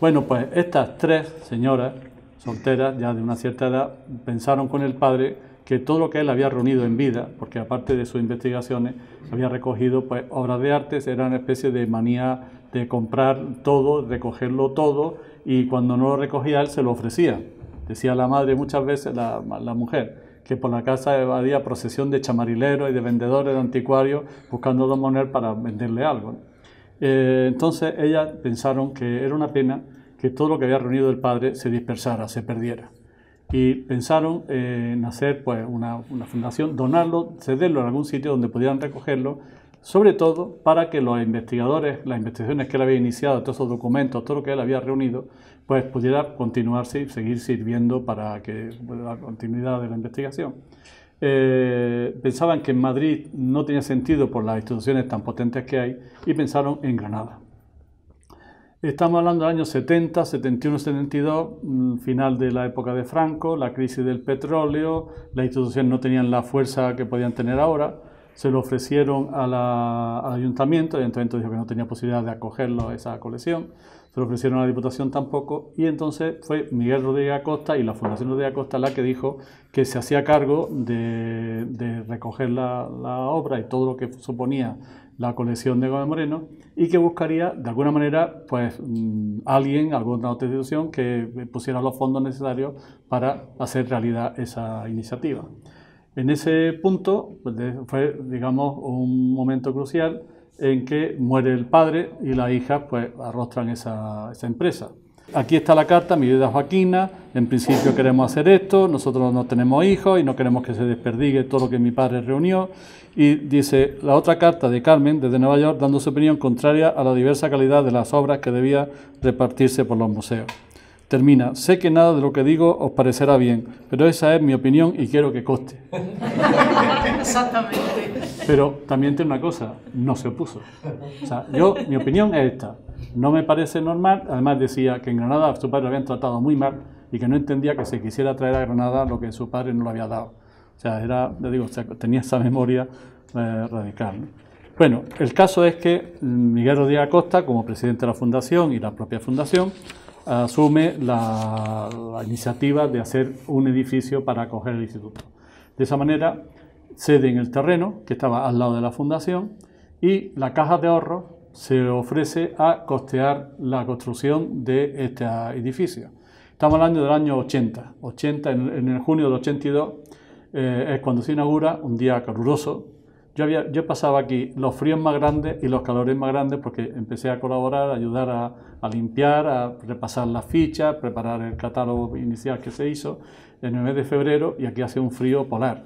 bueno, pues estas tres señoras solteras, ya de una cierta edad, pensaron con el padre que todo lo que él había reunido en vida, porque aparte de sus investigaciones, había recogido pues, obras de arte, era una especie de manía de comprar todo, recogerlo todo, y cuando no lo recogía él se lo ofrecía. Decía la madre muchas veces, la, la mujer, que por la casa había procesión de chamarileros y de vendedores de anticuarios buscando Don Manuel para venderle algo. Eh, entonces ellas pensaron que era una pena que todo lo que había reunido el padre se dispersara, se perdiera. Y pensaron en hacer pues, una, una fundación, donarlo, cederlo en algún sitio donde pudieran recogerlo sobre todo para que los investigadores, las investigaciones que él había iniciado, todos esos documentos, todo lo que él había reunido, pues pudiera continuarse y seguir sirviendo para que la continuidad de la investigación. Eh, pensaban que en Madrid no tenía sentido por las instituciones tan potentes que hay y pensaron en Granada. Estamos hablando del año 70, 71, 72, final de la época de Franco, la crisis del petróleo, las instituciones no tenían la fuerza que podían tener ahora se lo ofrecieron al ayuntamiento, el ayuntamiento dijo que no tenía posibilidad de acogerlo a esa colección, se lo ofrecieron a la Diputación tampoco, y entonces fue Miguel Rodríguez Acosta y la Fundación Rodríguez Acosta la que dijo que se hacía cargo de, recoger la, obra y todo lo que suponía la colección de Gómez Moreno y que buscaría de alguna manera pues mm, alguien, alguna otra institución que pusiera los fondos necesarios para hacer realidad esa iniciativa. En ese punto pues, fue, digamos, un momento crucial en que muere el padre y la hija pues arrostran esa, esa empresa. Aquí está la carta, mi vida Joaquina, en principio queremos hacer esto, nosotros no tenemos hijos y no queremos que se desperdigue todo lo que mi padre reunió. Y dice la otra carta de Carmen desde Nueva York dando su opinión contraria a la diversa calidad de las obras que debía repartirse por los museos. Termina, sé que nada de lo que digo os parecerá bien, pero esa es mi opinión y quiero que coste. Exactamente. Pero también tiene una cosa, no se opuso. O sea, yo, mi opinión es esta, no me parece normal, además decía que en Granada su padre lo habían tratado muy mal y que no entendía que se quisiera traer a Granada lo que su padre no le había dado. O sea, era, digo, tenía esa memoria eh, radical. Bueno, el caso es que Miguel Rodríguez Acosta, como presidente de la Fundación y la propia Fundación, asume la, iniciativa de hacer un edificio para acoger el instituto. De esa manera, cede en el terreno, que estaba al lado de la Fundación, y la caja de ahorros se ofrece a costear la construcción de este edificio. Estamos hablando del año 80. 80 en, el junio del 82 eh, es cuando se inaugura, un día caluroso, yo, había, yo pasaba aquí los fríos más grandes y los calores más grandes porque empecé a colaborar, a ayudar a, limpiar, a repasar las fichas, preparar el catálogo inicial que se hizo en el mes de febrero y aquí hacía un frío polar.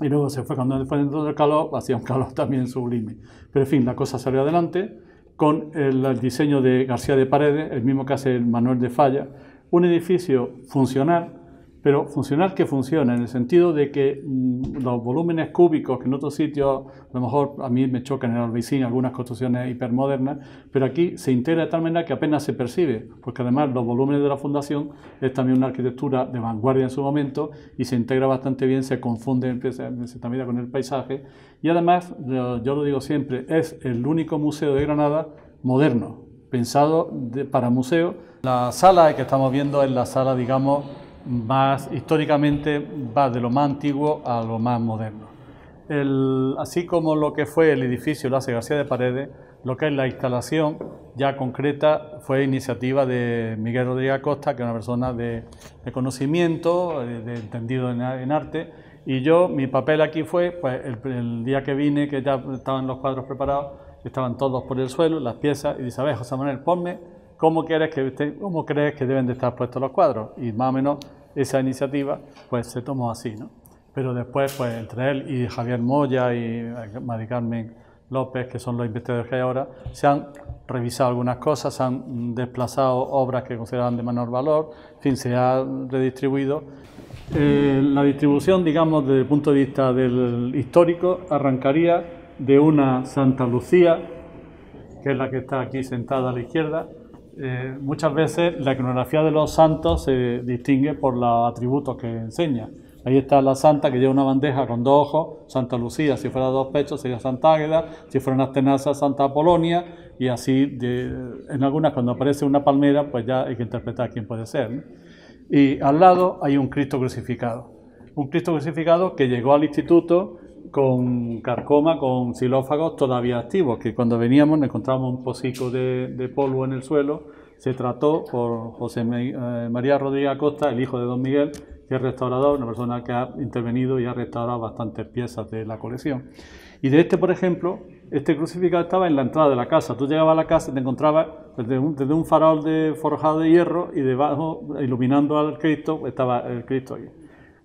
Y luego se fue cuando después dentro del calor, hacía un calor también sublime. Pero en fin, la cosa salió adelante con el, el diseño de García de Paredes, el mismo que hace el Manuel de Falla, un edificio funcional pero funcional que funciona, en el sentido de que mm, los volúmenes cúbicos que en otros sitios, a lo mejor a mí me chocan en el Albaicín algunas construcciones hipermodernas, pero aquí se integra de tal manera que apenas se percibe, porque además los volúmenes de la fundación es también una arquitectura de vanguardia en su momento y se integra bastante bien, se confunde cierta medida con el paisaje y además, yo lo digo siempre, es el único museo de Granada moderno, pensado para museo. La sala que estamos viendo es la sala, digamos, más históricamente va de lo más antiguo a lo más moderno. así como lo que fue el edificio, lo hace García de Paredes, lo que es la instalación ya concreta fue iniciativa de Miguel Rodríguez Acosta, que es una persona de, conocimiento, de, entendido en, arte, y yo, mi papel aquí fue, pues el, día que vine, que ya estaban los cuadros preparados, estaban todos por el suelo, las piezas, y dice, a ver, José Manuel, ponme ¿cómo, quieres que ¿cómo crees que deben de estar puestos los cuadros? Y más o menos esa iniciativa pues se tomó así, ¿no? Pero después, pues entre él y Javier Moya y Mari Carmen López, que son los investigadores que hay ahora, se han revisado algunas cosas, se han desplazado obras que consideraban de menor valor, en fin, se ha redistribuido. Eh, la distribución, digamos, desde el punto de vista del histórico, arrancaría de una Santa Lucía, que es la que está aquí sentada a la izquierda, eh, muchas veces la iconografía de los santos se distingue por los atributos que enseña. Ahí está la santa que lleva una bandeja con dos ojos, Santa Lucía, si fuera dos pechos sería Santa Águeda, si fuera una tenazas Santa Apolonia, y así en algunas cuando aparece una palmera, pues ya hay que interpretar quién puede ser. Y al lado hay un Cristo crucificado, un Cristo crucificado que llegó al instituto con carcoma, con xilófagos todavía activos, que cuando veníamos encontramos un pocico de, polvo en el suelo. Se trató por José eh, María Rodríguez Acosta, el hijo de Don Miguel, que es restaurador, una persona que ha intervenido y ha restaurado bastantes piezas de la colección. Y de este, por ejemplo, este crucificado estaba en la entrada de la casa. Tú llegabas a la casa y te encontrabas desde un, farol de forjado de hierro y debajo, iluminando al Cristo, estaba el Cristo ahí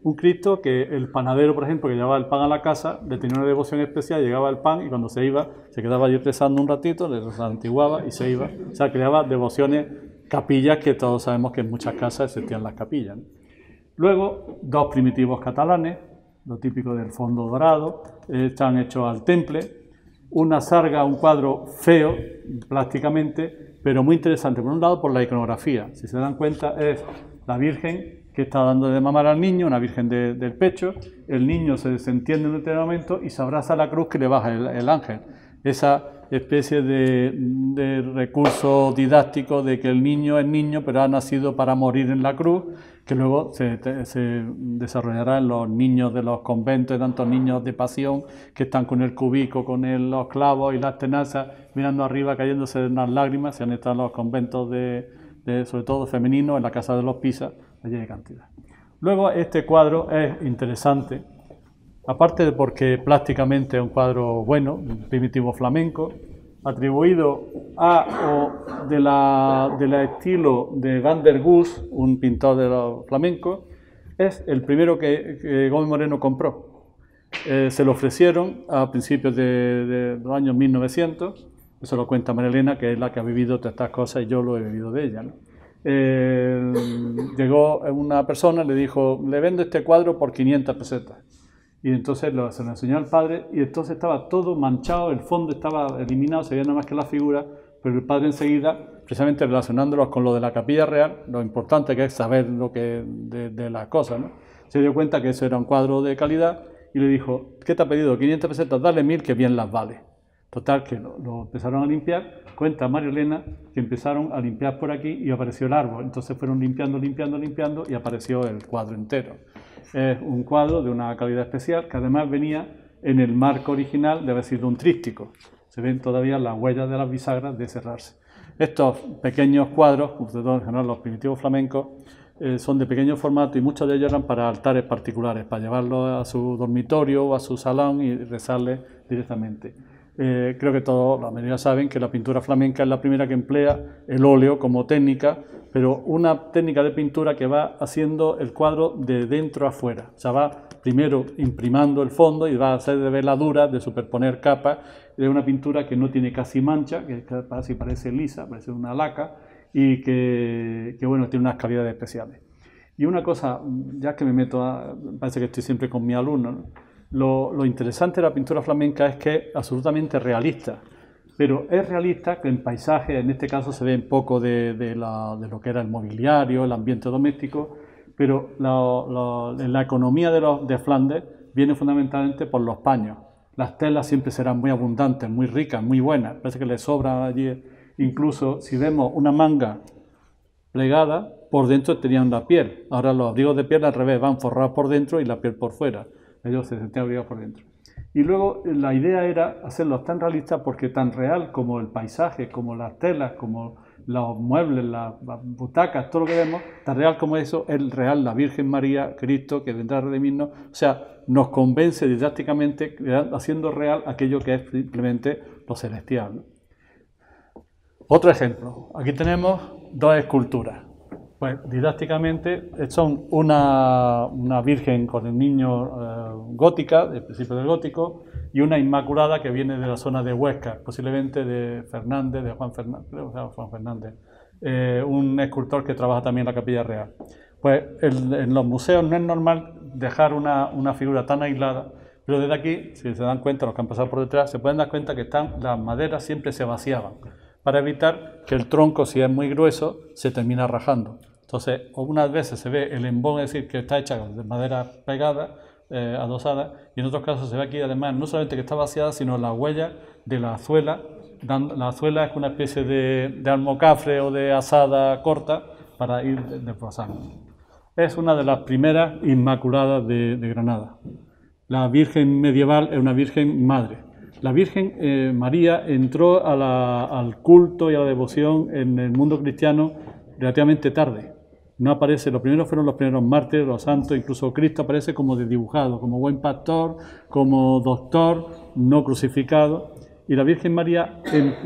un Cristo que el panadero, por ejemplo, que llevaba el pan a la casa, le tenía una devoción especial, llegaba el pan y cuando se iba, se quedaba allí rezando un ratito, le santiguaba y se iba. O sea, creaba devociones, capillas, que todos sabemos que en muchas casas existían las capillas. Luego, dos primitivos catalanes, lo típico del fondo dorado, están hechos al temple. Una sarga, un cuadro feo, plásticamente, pero muy interesante. Por un lado, por la iconografía. Si se dan cuenta, es la Virgen que está dando de mamar al niño, una virgen del pecho, el niño se desentiende en un momento y se abraza la cruz que le baja el, ángel. Esa especie de, recurso didáctico de que el niño es niño, pero ha nacido para morir en la cruz, que luego se, desarrollará en los niños de los conventos, tantos niños de pasión que están con el cubico, con los clavos y las tenazas, mirando arriba, cayéndose en las lágrimas, se han estado en los conventos de, sobre todo femeninos, en la casa de los Pisas, de cantidad. Luego este cuadro es interesante, aparte de porque plásticamente es un cuadro bueno, primitivo flamenco, atribuido a o de la, de estilo de Van der Goes, un pintor de los flamencos, es el primero que, Gómez Moreno compró. Eh, se lo ofrecieron a principios de, los años 1900, eso lo cuenta María Elena, que es la que ha vivido todas estas cosas y yo lo he vivido de ella. Eh, llegó una persona, le dijo, le vendo este cuadro por 500 pesetas. Y entonces lo, se lo enseñó al padre y entonces estaba todo manchado, el fondo estaba eliminado, se veía nada más que la figura, pero el padre enseguida, precisamente relacionándolos con lo de la capilla real, lo importante que es saber lo que de, de las cosas, ¿no? se dio cuenta que eso era un cuadro de calidad y le dijo, ¿qué te ha pedido? 500 pesetas, dale mil que bien las vale. Total, que lo, empezaron a limpiar. Cuenta Mario Elena que empezaron a limpiar por aquí y apareció el árbol. Entonces fueron limpiando, limpiando, limpiando y apareció el cuadro entero. Es un cuadro de una calidad especial que además venía en el marco original de haber sido un tríptico. Se ven todavía las huellas de las bisagras de cerrarse. Estos pequeños cuadros, de en general los primitivos flamencos, eh, son de pequeño formato y muchos de ellos eran para altares particulares, para llevarlos a su dormitorio o a su salón y rezarles directamente. Eh, creo que todos, la mayoría saben que la pintura flamenca es la primera que emplea el óleo como técnica, pero una técnica de pintura que va haciendo el cuadro de dentro a afuera. O sea, va primero imprimando el fondo y va a hacer de veladura, de superponer capas, de una pintura que no tiene casi mancha, que casi parece lisa, parece una laca, y que, que, bueno, tiene unas calidades especiales. Y una cosa, ya que me meto, a, parece que estoy siempre con mi alumno, lo, interesante de la pintura flamenca es que es absolutamente realista, pero es realista que en paisaje, en este caso se ve un poco de, lo que era el mobiliario, el ambiente doméstico, pero la economía de, los, de Flandes viene fundamentalmente por los paños. Las telas siempre serán muy abundantes, muy ricas, muy buenas, parece que le sobra allí Incluso si vemos una manga plegada, por dentro tenían la piel. Ahora los abrigos de piel al revés, van forrados por dentro y la piel por fuera. Ellos se sentían abrigados por dentro. Y luego la idea era hacerlos tan realistas porque tan real como el paisaje, como las telas, como los muebles, las, butacas, todo lo que vemos, tan real como eso, es real la Virgen María, Cristo, que vendrá a redimirnos. O sea, nos convence didácticamente haciendo real aquello que es simplemente lo celestial. Otro ejemplo, aquí tenemos dos esculturas. Pues didácticamente son una, una Virgen con el niño eh, gótica, del principio del gótico, y una Inmaculada que viene de la zona de Huesca, posiblemente de Fernández, de Juan Fernández, Juan Fernández eh, un escultor que trabaja también en la Capilla Real. Pues en, en los museos no es normal dejar una, una, figura tan aislada, pero desde aquí, si se dan cuenta, los que han pasado por detrás, se pueden dar cuenta que están, las maderas siempre se vaciaban para evitar que el tronco, si es muy grueso, se termina rajando. Entonces, algunas veces se ve el embón, es decir, que está hecha de madera pegada, eh, adosada, y en otros casos se ve aquí además no solamente que está vaciada, sino la huella de la azuela. La azuela es una especie de, almocafre o de asada corta para ir desplazando. Es una de las primeras inmaculadas de Granada. La Virgen medieval es una Virgen madre, la Virgen eh, María entró al culto y a la devoción en el mundo cristiano relativamente tarde. No aparece, los primeros fueron los primeros mártires, los santos, incluso Cristo aparece como dibujado, como buen pastor, como doctor, no crucificado. Y la Virgen María,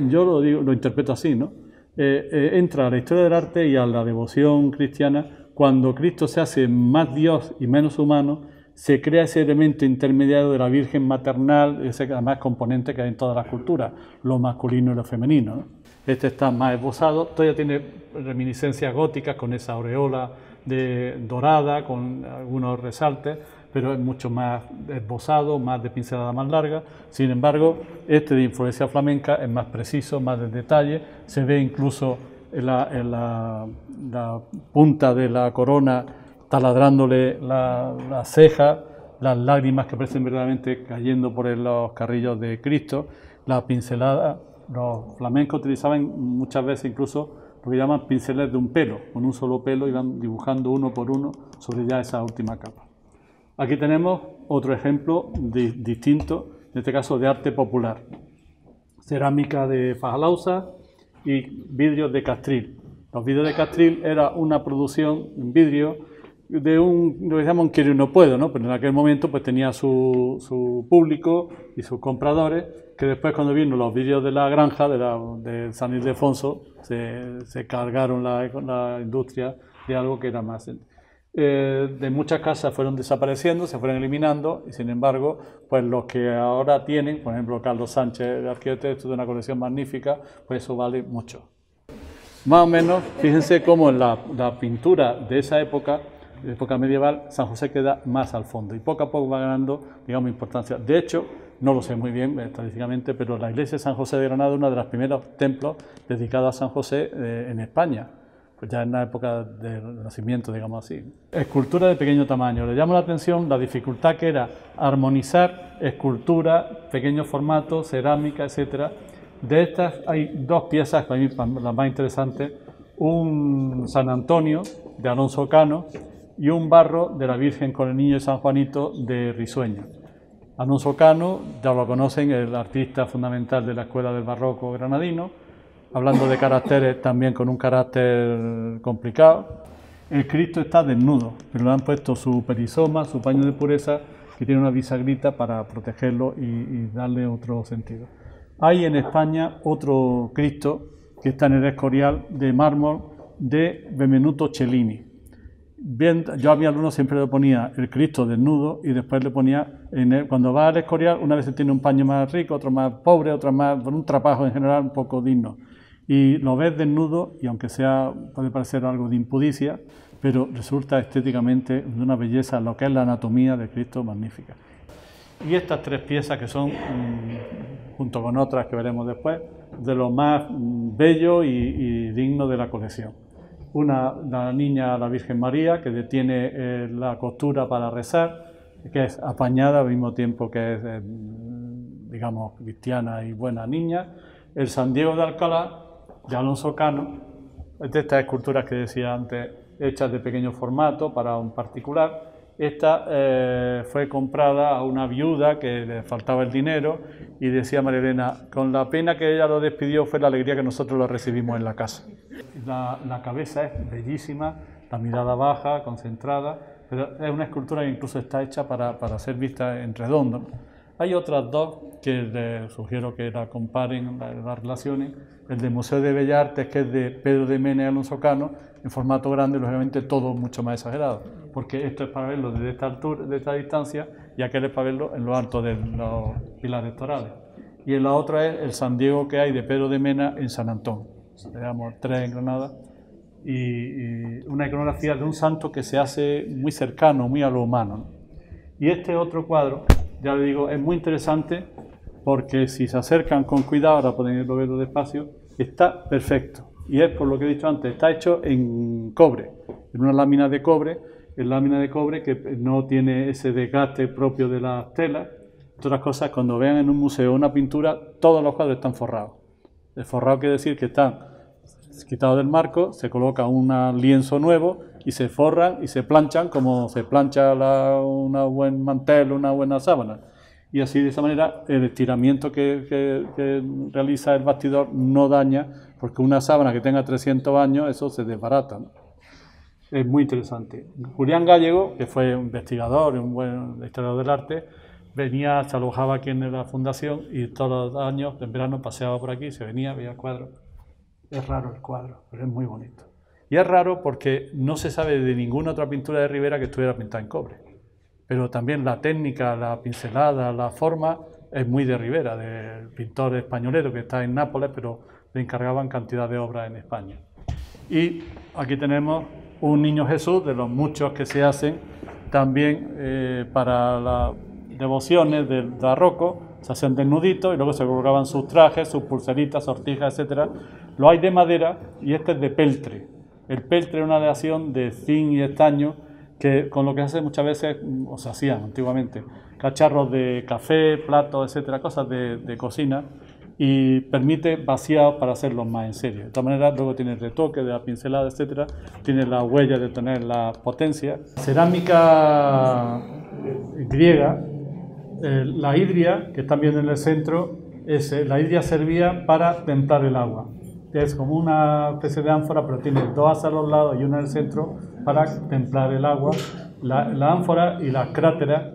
yo lo, digo, lo interpreto así, ¿no? Eh, eh, entra a la historia del arte y a la devoción cristiana cuando Cristo se hace más Dios y menos humano se crea ese elemento intermediario de la Virgen maternal, ese además componente que hay en todas las culturas, lo masculino y lo femenino. Este está más esbozado, todavía tiene reminiscencias góticas con esa aureola de dorada, con algunos resaltes, pero es mucho más esbozado, más de pincelada más larga. Sin embargo, este de influencia flamenca es más preciso, más de detalle, se ve incluso en la, punta de la corona taladrándole la, la ceja, las lágrimas que parecen verdaderamente cayendo por los carrillos de Cristo, la pincelada, los flamencos utilizaban muchas veces incluso lo que llaman pinceles de un pelo, con un solo pelo iban dibujando uno por uno sobre ya esa última capa. Aquí tenemos otro ejemplo distinto, en este caso de arte popular. Cerámica de Fajalauza y vidrios de Castril. Los vidrios de Castril era una producción en vidrio de un, lo que llaman quiero y no puedo, ¿no? Pero en aquel momento pues tenía su, su público y sus compradores, que después cuando vino los vídeos de la granja de, la, de San Ildefonso, se, se cargaron la, la, industria de algo que era más... Eh, de muchas casas fueron desapareciendo, se fueron eliminando, y sin embargo, pues los que ahora tienen, por ejemplo Carlos Sánchez, el arquitecto de una colección magnífica, pues eso vale mucho. Más o menos, fíjense cómo la, la pintura de esa época, época medieval, San José queda más al fondo y poco a poco va ganando, digamos, importancia. De hecho, no lo sé muy bien estadísticamente, pero la iglesia de San José de Granada es uno de los primeros templos dedicados a San José eh, en España, pues ya en la época del nacimiento, digamos así. Escultura de pequeño tamaño. Le llama la atención la dificultad que era armonizar escultura, pequeño formato, cerámica, etcétera. De estas hay dos piezas, para mí las más interesantes, un San Antonio de Alonso Cano y un barro de la Virgen con el Niño de San Juanito de Risueño. Alonso Cano, ya lo conocen, el artista fundamental de la Escuela del Barroco granadino, hablando de caracteres también con un carácter complicado. El Cristo está desnudo, pero le han puesto su perizoma, su paño de pureza, que tiene una bisagrita para protegerlo y, darle otro sentido. Hay en España otro Cristo que está en el Escorial de mármol de Benvenuto Cellini. Bien, yo a mi alumno siempre le ponía el Cristo desnudo y después le ponía, cuando va al Escorial, una vez tiene un paño más rico, otro más pobre, otro más, con un trapajo en general un poco digno. Y lo ves desnudo y aunque sea, puede parecer algo de impudicia, pero resulta estéticamente de una belleza, lo que es la anatomía de Cristo magnífica. Y estas tres piezas que son, mm, junto con otras que veremos después, de lo más mm, bello y digno de la colección una, la niña, la Virgen María, que detiene eh, la costura para rezar, que es apañada al mismo tiempo que es, eh, digamos, cristiana y buena niña. El San Diego de Alcalá, de Alonso Cano, de estas esculturas que decía antes, hechas de pequeño formato para un particular. Esta eh, fue comprada a una viuda que le faltaba el dinero y decía María Elena, con la pena que ella lo despidió fue la alegría que nosotros lo recibimos en la casa. La, cabeza es bellísima, la mirada baja, concentrada, pero es una escultura que incluso está hecha para, para ser vista en redondo. Hay otras dos que sugiero que la comparen, las relaciones. El del Museo de Bellas Artes, que es de Pedro de Mene y Alonso Cano, en formato grande, lógicamente todo mucho más exagerado, porque esto es para verlo desde esta altura, de esta distancia, y aquel es para verlo en lo alto de los pilares torales. Y en la otra es el San Diego que hay de Pedro de Mena en San Antón digamos, tres en Granada, y, una iconografía de un santo que se hace muy cercano, muy a lo humano. Y este otro cuadro, ya le digo, es muy interesante porque si se acercan con cuidado, ahora pueden verlo despacio, está perfecto. Y es por lo que he dicho antes, está hecho en cobre, en una lámina de cobre, en lámina de cobre que no tiene ese desgaste propio de las telas. Otras cosas, cuando vean en un museo una pintura, todos los cuadros están forrados. El forrado quiere decir que están quitados del marco, se coloca un lienzo nuevo y se forran y se planchan como se plancha un buen mantel, una buena sábana. Y así de esa manera el estiramiento que, realiza el bastidor no daña, porque una sábana que tenga 300 años, eso se desbarata. Es muy interesante. Julián Gallego, que fue un investigador un buen historiador del arte, venía, se alojaba aquí en la fundación y todos los años, en verano, paseaba por aquí, se venía, veía el cuadro. Es raro el cuadro, pero es muy bonito. Y es raro porque no se sabe de ninguna otra pintura de Rivera que estuviera pintada en cobre. Pero también la técnica, la pincelada, la forma es muy de Rivera, del pintor españolero que está en Nápoles, pero le encargaban cantidad de obras en España. Y aquí tenemos un niño Jesús, de los muchos que se hacen también eh, para la devociones del barroco, se hacían desnuditos y luego se colocaban sus trajes, sus pulseritas, sortijas, etc. Lo hay de madera y este es de peltre. El peltre es una aleación de zinc y estaño que con lo que hace muchas veces, o se hacían antiguamente, cacharros de café, platos, etcétera, cosas de, de cocina y permite vaciar para hacerlos más en serio. De todas maneras, luego tiene el retoque de la pincelada, etcétera, tiene la huella de tener la potencia. Cerámica griega eh, la hidria, que están viendo en el centro, es, eh, la hidria servía para templar el agua. Es como una especie de ánfora, pero tiene dos a los lados y una en el centro para templar el agua. La, ánfora y la crátera,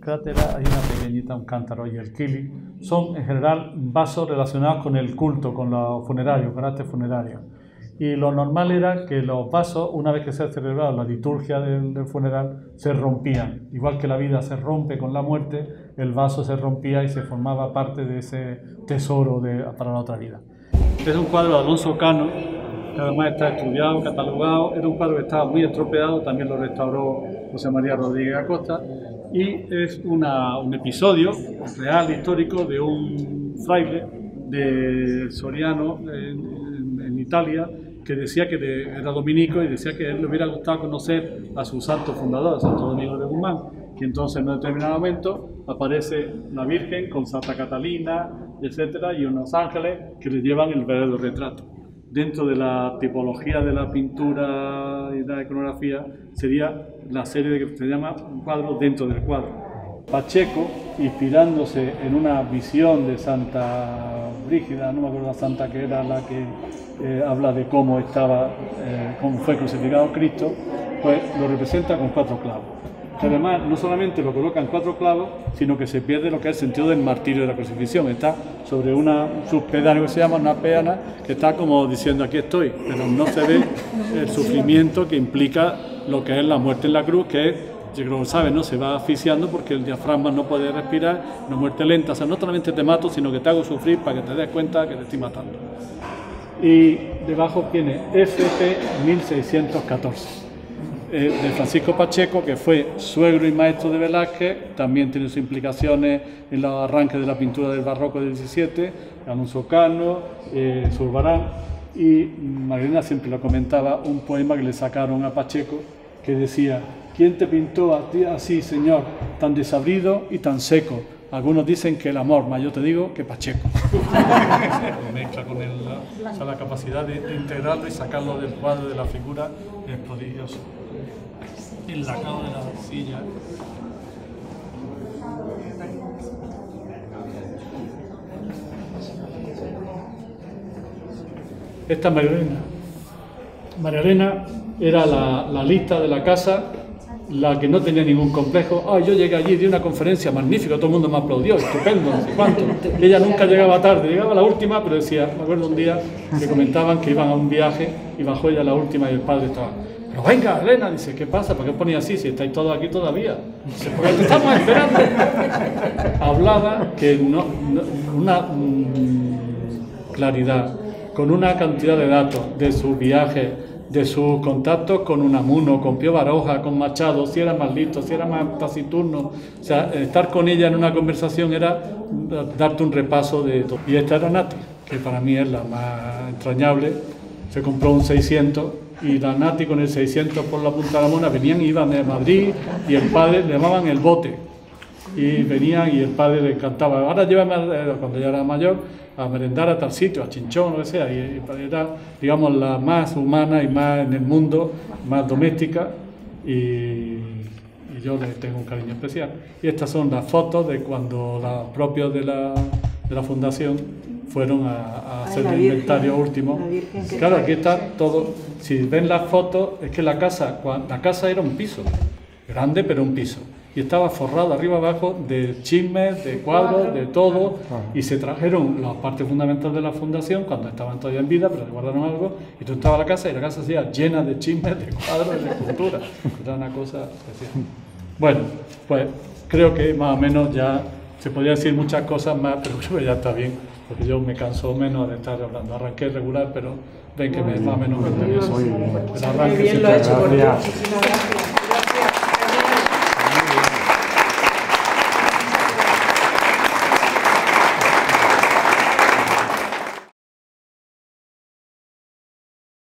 crátera hay una pequeñita, un cántaro y el kili, son en general vasos relacionados con el culto, con los funerarios, con arte funerario y lo normal era que los vasos, una vez que se ha celebrado la liturgia del, funeral, se rompían. Igual que la vida se rompe con la muerte, el vaso se rompía y se formaba parte de ese tesoro de, para la otra vida. Este es un cuadro de Alonso Cano, que además está estudiado, catalogado. Era un cuadro que estaba muy estropeado, también lo restauró José María Rodríguez Acosta. Y es una, un episodio real, histórico, de un fraile de Soriano en, en Italia que decía que era dominico y decía que él le hubiera gustado conocer a su santo fundador, Santo Domingo de Guzmán. Y entonces en un determinado momento aparece la Virgen con Santa Catalina, etcétera, y unos ángeles que le llevan el verdadero retrato. Dentro de la tipología de la pintura y la iconografía sería la serie que se llama un cuadro dentro del cuadro. Pacheco, inspirándose en una visión de Santa Brígida, no me acuerdo la santa que era la que eh, habla de cómo estaba, eh, cómo fue crucificado Cristo, pues lo representa con cuatro clavos. Que además no solamente lo coloca en cuatro clavos, sino que se pierde lo que es el sentido del martirio de la crucifixión. Está sobre una subpedáneo que se llama una peana, que está como diciendo aquí estoy, pero no se ve el sufrimiento que implica lo que es la muerte en la cruz, que es yo creo que sabe, ¿no? Se va asfixiando porque el diafragma no puede respirar, una muerte lenta. O sea, no solamente te mato, sino que te hago sufrir para que te des cuenta que te estoy matando y debajo tiene FP 1614 eh, de Francisco Pacheco, que fue suegro y maestro de Velázquez, también tiene sus implicaciones en los arranques de la pintura del barroco del 17, Alonso Cano, eh, Zurbarán, y Magdalena siempre lo comentaba, un poema que le sacaron a Pacheco que decía, ¿quién te pintó a ti así, Señor, tan desabrido y tan seco? Algunos dicen que el amor, más yo te digo que Pacheco. mezcla con el, la capacidad de, integrarlo y sacarlo del cuadro de la figura es prodigioso. El lacado de la silla. Esta María Elena. María Elena era la, lista de la casa la que no tenía ningún complejo, ah, yo llegué allí, di una conferencia magnífica, todo el mundo me aplaudió, estupendo, cuánto. ella nunca llegaba tarde, llegaba la última, pero decía, me acuerdo un día que comentaban que iban a un viaje y bajó ella la última y el padre estaba, pero venga, Elena, dice, ¿qué pasa? ¿Por qué ponía así si estáis todos aquí todavía? Dice, porque te estamos esperando. Hablaba que no, una mm, claridad, con una cantidad de datos de su viaje de sus contactos con Unamuno, con Pío Baroja, con Machado, si era más listo, si era más taciturno. O sea, estar con ella en una conversación era darte un repaso de todo. Y esta era Nati, que para mí es la más entrañable. Se compró un 600 y la Nati con el 600 por la Punta de la Mona venían, iban de Madrid y el padre le llamaban el bote. Y venían y el padre le encantaba. Ahora llévame, cuando ya era mayor, a merendar a tal sitio, a Chinchón, lo que sea, y, era, digamos, la más humana y más en el mundo, más doméstica, y, yo le tengo un cariño especial. Y estas son las fotos de cuando los propios de la, de la fundación fueron a, hacer el inventario último. Claro, aquí está todo. Si ven las fotos, es que la casa, la casa era un piso, grande pero un piso y estaba forrado arriba abajo de chismes, de cuadros, de todo, y se trajeron las partes fundamentales de la fundación cuando estaban todavía en vida, pero guardaron algo, y tú estabas en la casa y la casa se llena de chismes, de cuadros, de esculturas. Era una cosa especial. Bueno, pues creo que más o menos ya se podría decir muchas cosas más, pero creo que ya está bien, porque yo me canso menos de estar hablando. Arranqué regular, pero ven que me, más o menos me arranque bien lo hecho, por Dios.